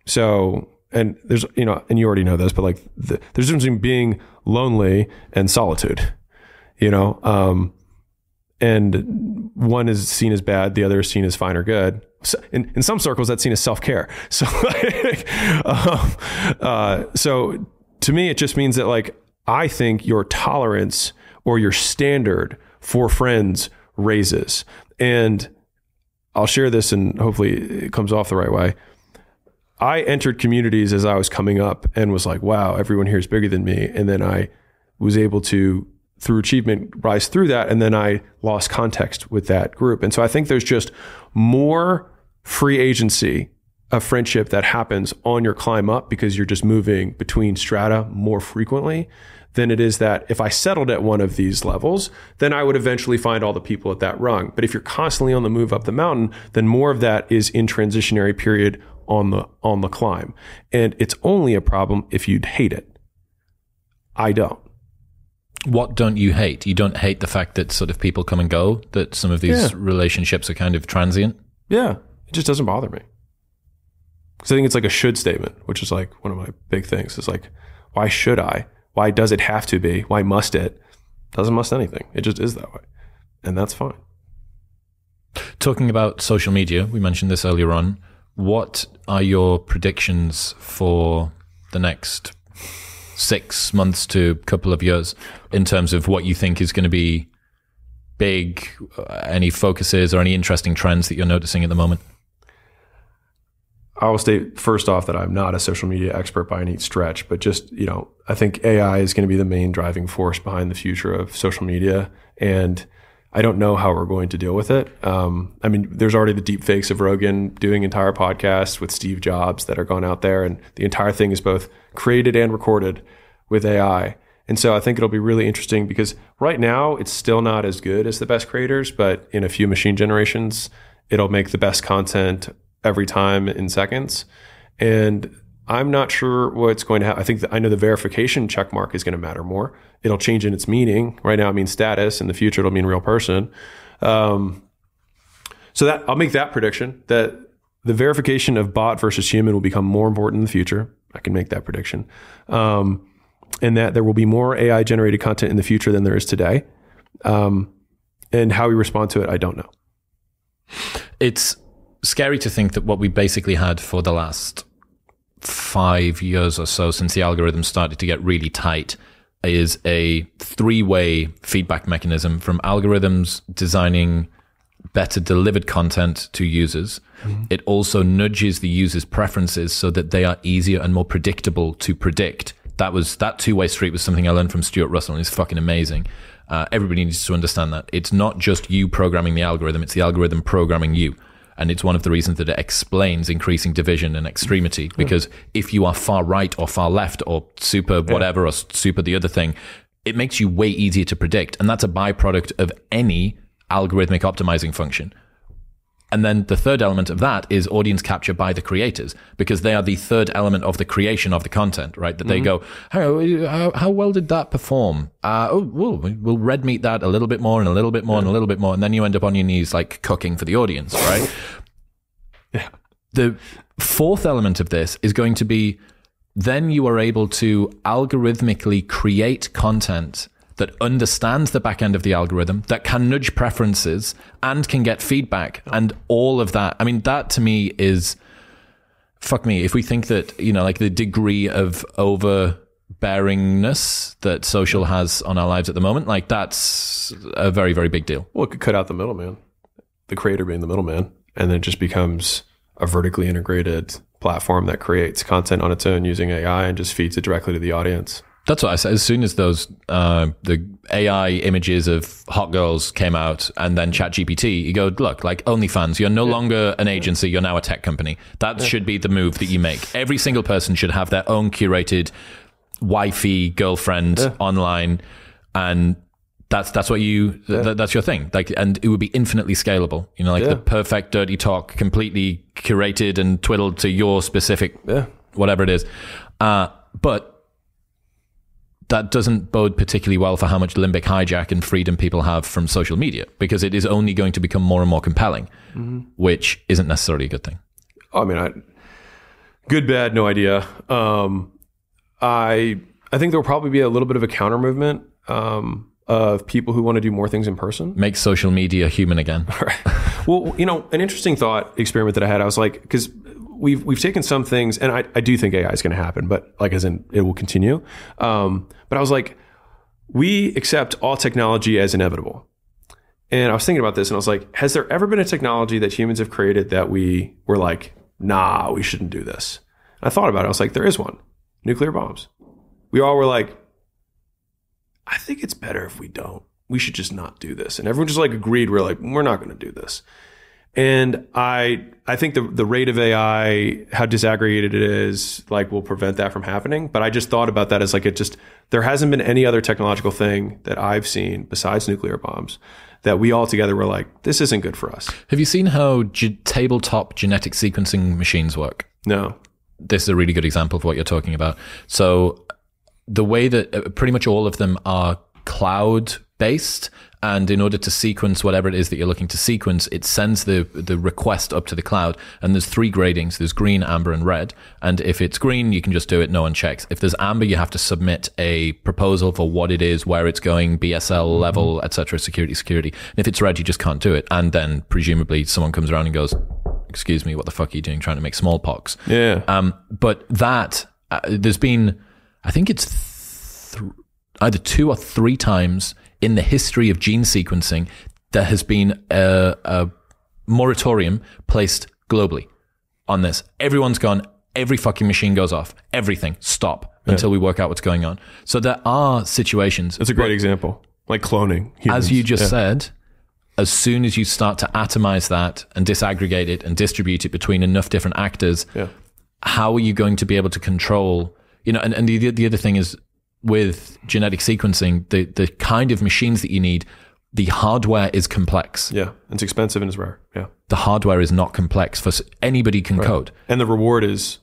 So and there's you know and you already know this but like the, there's difference between being lonely and solitude you know um, and one is seen as bad the other is seen as fine or good in, in some circles that's seen as self-care so like, um, uh, so to me it just means that like i think your tolerance or your standard for friends raises and i'll share this and hopefully it comes off the right way I entered communities as I was coming up and was like, wow, everyone here is bigger than me. And then I was able to, through achievement, rise through that. And then I lost context with that group. And so I think there's just more free agency a friendship that happens on your climb up because you're just moving between strata more frequently than it is that if I settled at one of these levels, then I would eventually find all the people at that rung. But if you're constantly on the move up the mountain, then more of that is in transitionary period on the on the climb. And it's only a problem if you'd hate it. I don't. What don't you hate? You don't hate the fact that sort of people come and go, that some of these yeah. relationships are kind of transient? Yeah. It just doesn't bother me. Because I think it's like a should statement, which is like one of my big things. Is like, why should I? Why does it have to be? Why must it? Doesn't must anything. It just is that way. And that's fine. Talking about social media, we mentioned this earlier on. What are your predictions for the next six months to a couple of years in terms of what you think is going to be big, uh, any focuses or any interesting trends that you're noticing at the moment? I will state first off that I'm not a social media expert by any stretch, but just, you know, I think AI is going to be the main driving force behind the future of social media. And I don't know how we're going to deal with it. Um, I mean, there's already the deep fakes of Rogan doing entire podcasts with Steve Jobs that are going out there, and the entire thing is both created and recorded with AI. And so I think it'll be really interesting because right now it's still not as good as the best creators, but in a few machine generations, it'll make the best content every time in seconds. And I'm not sure what's going to happen. I think I know the verification check mark is going to matter more. It'll change in its meaning. Right now, it means status. In the future, it'll mean real person. Um, so that I'll make that prediction that the verification of bot versus human will become more important in the future. I can make that prediction, um, and that there will be more AI generated content in the future than there is today. Um, and how we respond to it, I don't know. It's scary to think that what we basically had for the last five years or so since the algorithm started to get really tight is a three way feedback mechanism from algorithms designing better delivered content to users. Mm-hmm. It also nudges the user's preferences so that they are easier and more predictable to predict. That was that two way street was something I learned from Stuart Russell and it's fucking amazing. Uh, everybody needs to understand that. It's not just you programming the algorithm, it's the algorithm programming you. And it's one of the reasons that it explains increasing division and extremity. Hmm. Because yeah. if you are far right or far left or super whatever yeah. or super the other thing, it makes you way easier to predict. And that's a byproduct of any algorithmic optimizing function. And then the third element of that is audience capture by the creators because they are the third element of the creation of the content, right? That they go, how, how, how well did that perform? Uh, oh, we'll, we'll red meat that a little bit more and a little bit more and a little bit more. And then you end up on your knees like cooking for the audience, right? Yeah. The fourth element of this is going to be then you are able to algorithmically create content that understands the back end of the algorithm, that can nudge preferences and can get feedback and all of that. I mean, that to me is fuck me. If we think that, you know, like the degree of overbearingness that social has on our lives at the moment, like that's a very, very big deal. Well, it could cut out the middleman, the creator being the middleman, and then it just becomes a vertically integrated platform that creates content on its own using AI and just feeds it directly to the audience. That's what I said. As soon as those uh, the AI images of hot girls came out, and then ChatGPT, you go, look, like OnlyFans, you're no longer an agency, you're now a tech company. That should be the move that you make. Every single person should have their own curated wifey girlfriend online, and that's that's what you th- that's your thing. Like, and it would be infinitely scalable. You know, like Yeah. the perfect dirty talk, completely curated and twiddled to your specific Yeah. whatever it is. Uh, but that doesn't bode particularly well for how much limbic hijack and freedom people have from social media because it is only going to become more and more compelling, which isn't necessarily a good thing. I mean, I, good, bad, no idea. Um, I I think there will probably be a little bit of a counter movement um, of people who want to do more things in person. Make social media human again. Well, you know, an interesting thought experiment that I had, I was like, because we've we've taken some things, and I, I do think AI is going to happen, but like as in it will continue. Um, but I was like, we accept all technology as inevitable. And I was thinking about this, and I was like, has there ever been a technology that humans have created that we were like, nah, we shouldn't do this? And I thought about it. I was like, there is one: nuclear bombs. We all were like, I think it's better if we don't. We should just not do this. And everyone just like agreed. We're like, we're not going to do this. And I, I think the the rate of AI, how disaggregated it is, like will prevent that from happening. But I just thought about that as like it just there hasn't been any other technological thing that I've seen besides nuclear bombs that we all together were like, this isn't good for us. Have you seen how ge- tabletop genetic sequencing machines work? No. this is a really good example of what you're talking about. So the way that uh, pretty much all of them are cloud based and in order to sequence whatever it is that you're looking to sequence it sends the the request up to the cloud. And there's three gradings. There's green amber and red. And if it's green you can just do it. No one checks. If there's amber you have to submit a proposal for what it is where it's going bsl level etc security security. And if it's red you just can't do it. And then presumably someone comes around and goes excuse me what the fuck are you doing trying to make smallpox? Yeah. um, but that uh, there's been, I think it's th- either two or three times in the history of gene sequencing there has been a, a moratorium placed globally on this. Everyone's gone. Every fucking machine goes off. Everything stop until we work out what's going on. So there are situations. That's a great example. Like cloning. As you just Yeah. said, as soon as you start to atomize that and disaggregate it and distribute it between enough different actors, Yeah. how are you going to be able to control you know and, and the, the other thing is with genetic sequencing the, the kind of machines that you need the hardware is complex. Yeah. It's expensive and it's rare. Yeah. the hardware is not complex for anybody can code. And the reward is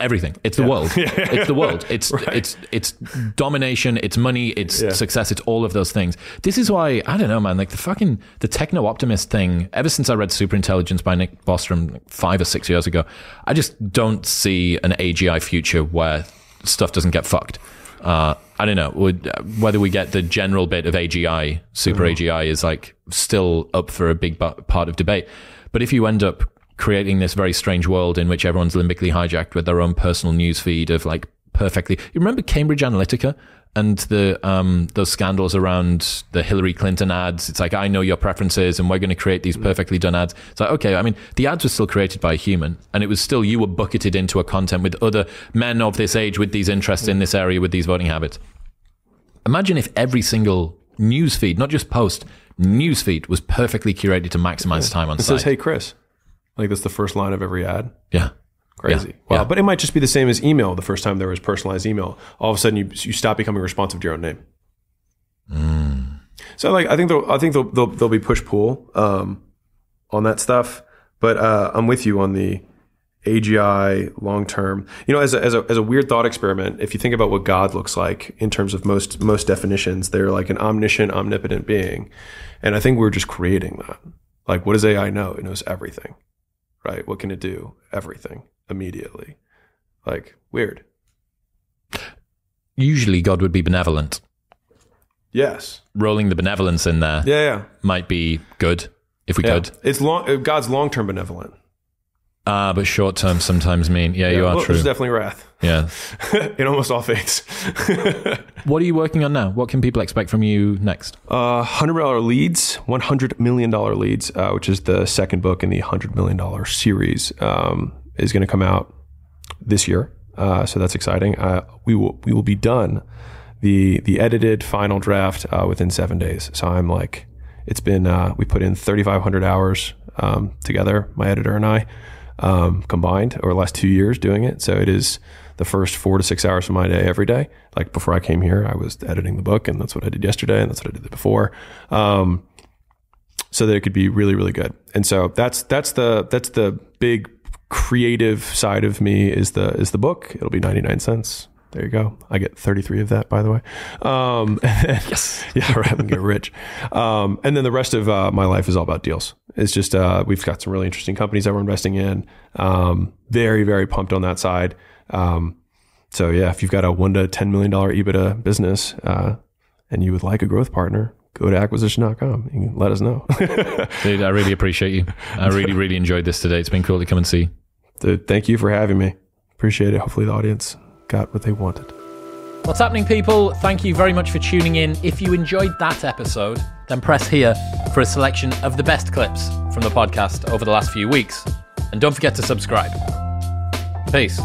everything. It's the world. It's the world. It's it's it's domination it's money it's success it's all of those things. This is why i don't know man like the fucking the techno optimist thing ever since i read superintelligence by nick bostrom five or six years ago i just don't see an agi future where stuff doesn't get fucked uh, I don't know would, whether we get the general bit of AGI, super AGI is like still up for a big bu- part of debate. But if you end up creating this very strange world in which everyone's limbically hijacked with their own personal news feed of like perfectly. You remember Cambridge Analytica and the um, those scandals around the Hillary Clinton ads? It's like I know your preferences, and we're going to create these perfectly done ads. It's like okay, I mean the ads were still created by a human, and it was still you were bucketed into a content with other men of this age with these interests in this area with these voting habits. Imagine if every single news feed, not just post, news feed was perfectly curated to maximize time on it site. says, "Hey Chris." Like that's the first line of every ad. yeah. Crazy. Yeah, Wow. yeah. But it might just be the same as email. The first time there was personalized email, all of a sudden you you stop becoming responsive to your own name. Mm. So like I think they'll, I think they'll, they'll, they'll be push pull um, on that stuff. But uh, I'm with you on the AGI long term. You know, as a, as a as a weird thought experiment, if you think about what God looks like in terms of most most definitions, they're like an omniscient, omnipotent being, and I think we're just creating that. Like, what does AI know? It knows everything, right? What can it do? Everything immediately. Like, weird. Usually, God would be benevolent. Yes. Rolling the benevolence in there Yeah, yeah. might be good if we yeah. could. It's long. God's long term benevolent. Ah, but short term sometimes mean. Yeah, you are well, true. There's definitely wrath Yeah. in almost all faiths. What are you working on now? What can people expect from you next? Uh, hundred dollar leads, one hundred million dollar leads, uh, which is the second book in the hundred million dollar series, um, is going to come out this year. Uh, so that's exciting. Uh, we will we will be done the the edited final draft uh, within seven days. So I'm like, it's been uh, we put in thirty five hundred hours um, together, my editor and I, um, combined over the last two years doing it. So it is the first four to six hours of my day every day. Like before I came here, I was editing the book, and that's what I did yesterday, and that's what I did before. Um, so that it could be really, really good. And so that's that's the that's the big creative side of me is the is the book. It'll be ninety nine cents. There you go. I get thirty three of that, by the way. Um, yes. Yeah, right. I'm get rich. Um, and then the rest of uh, my life is all about deals. It's just uh, we've got some really interesting companies that we're investing in. Um, very, very pumped on that side. Um, so yeah, if you've got a one to ten million dollar EBITDA business uh, and you would like a growth partner, go to acquisition.com. You can let us know. Dude, I really appreciate you. I really, really enjoyed this today. It's been cool to come and see. Dude, thank you for having me. Appreciate it. Hopefully the audience got what they wanted. What's happening, people? Thank you very much for tuning in. If you enjoyed that episode, then press here for a selection of the best clips from the podcast over the last few weeks. And don't forget to subscribe. Peace.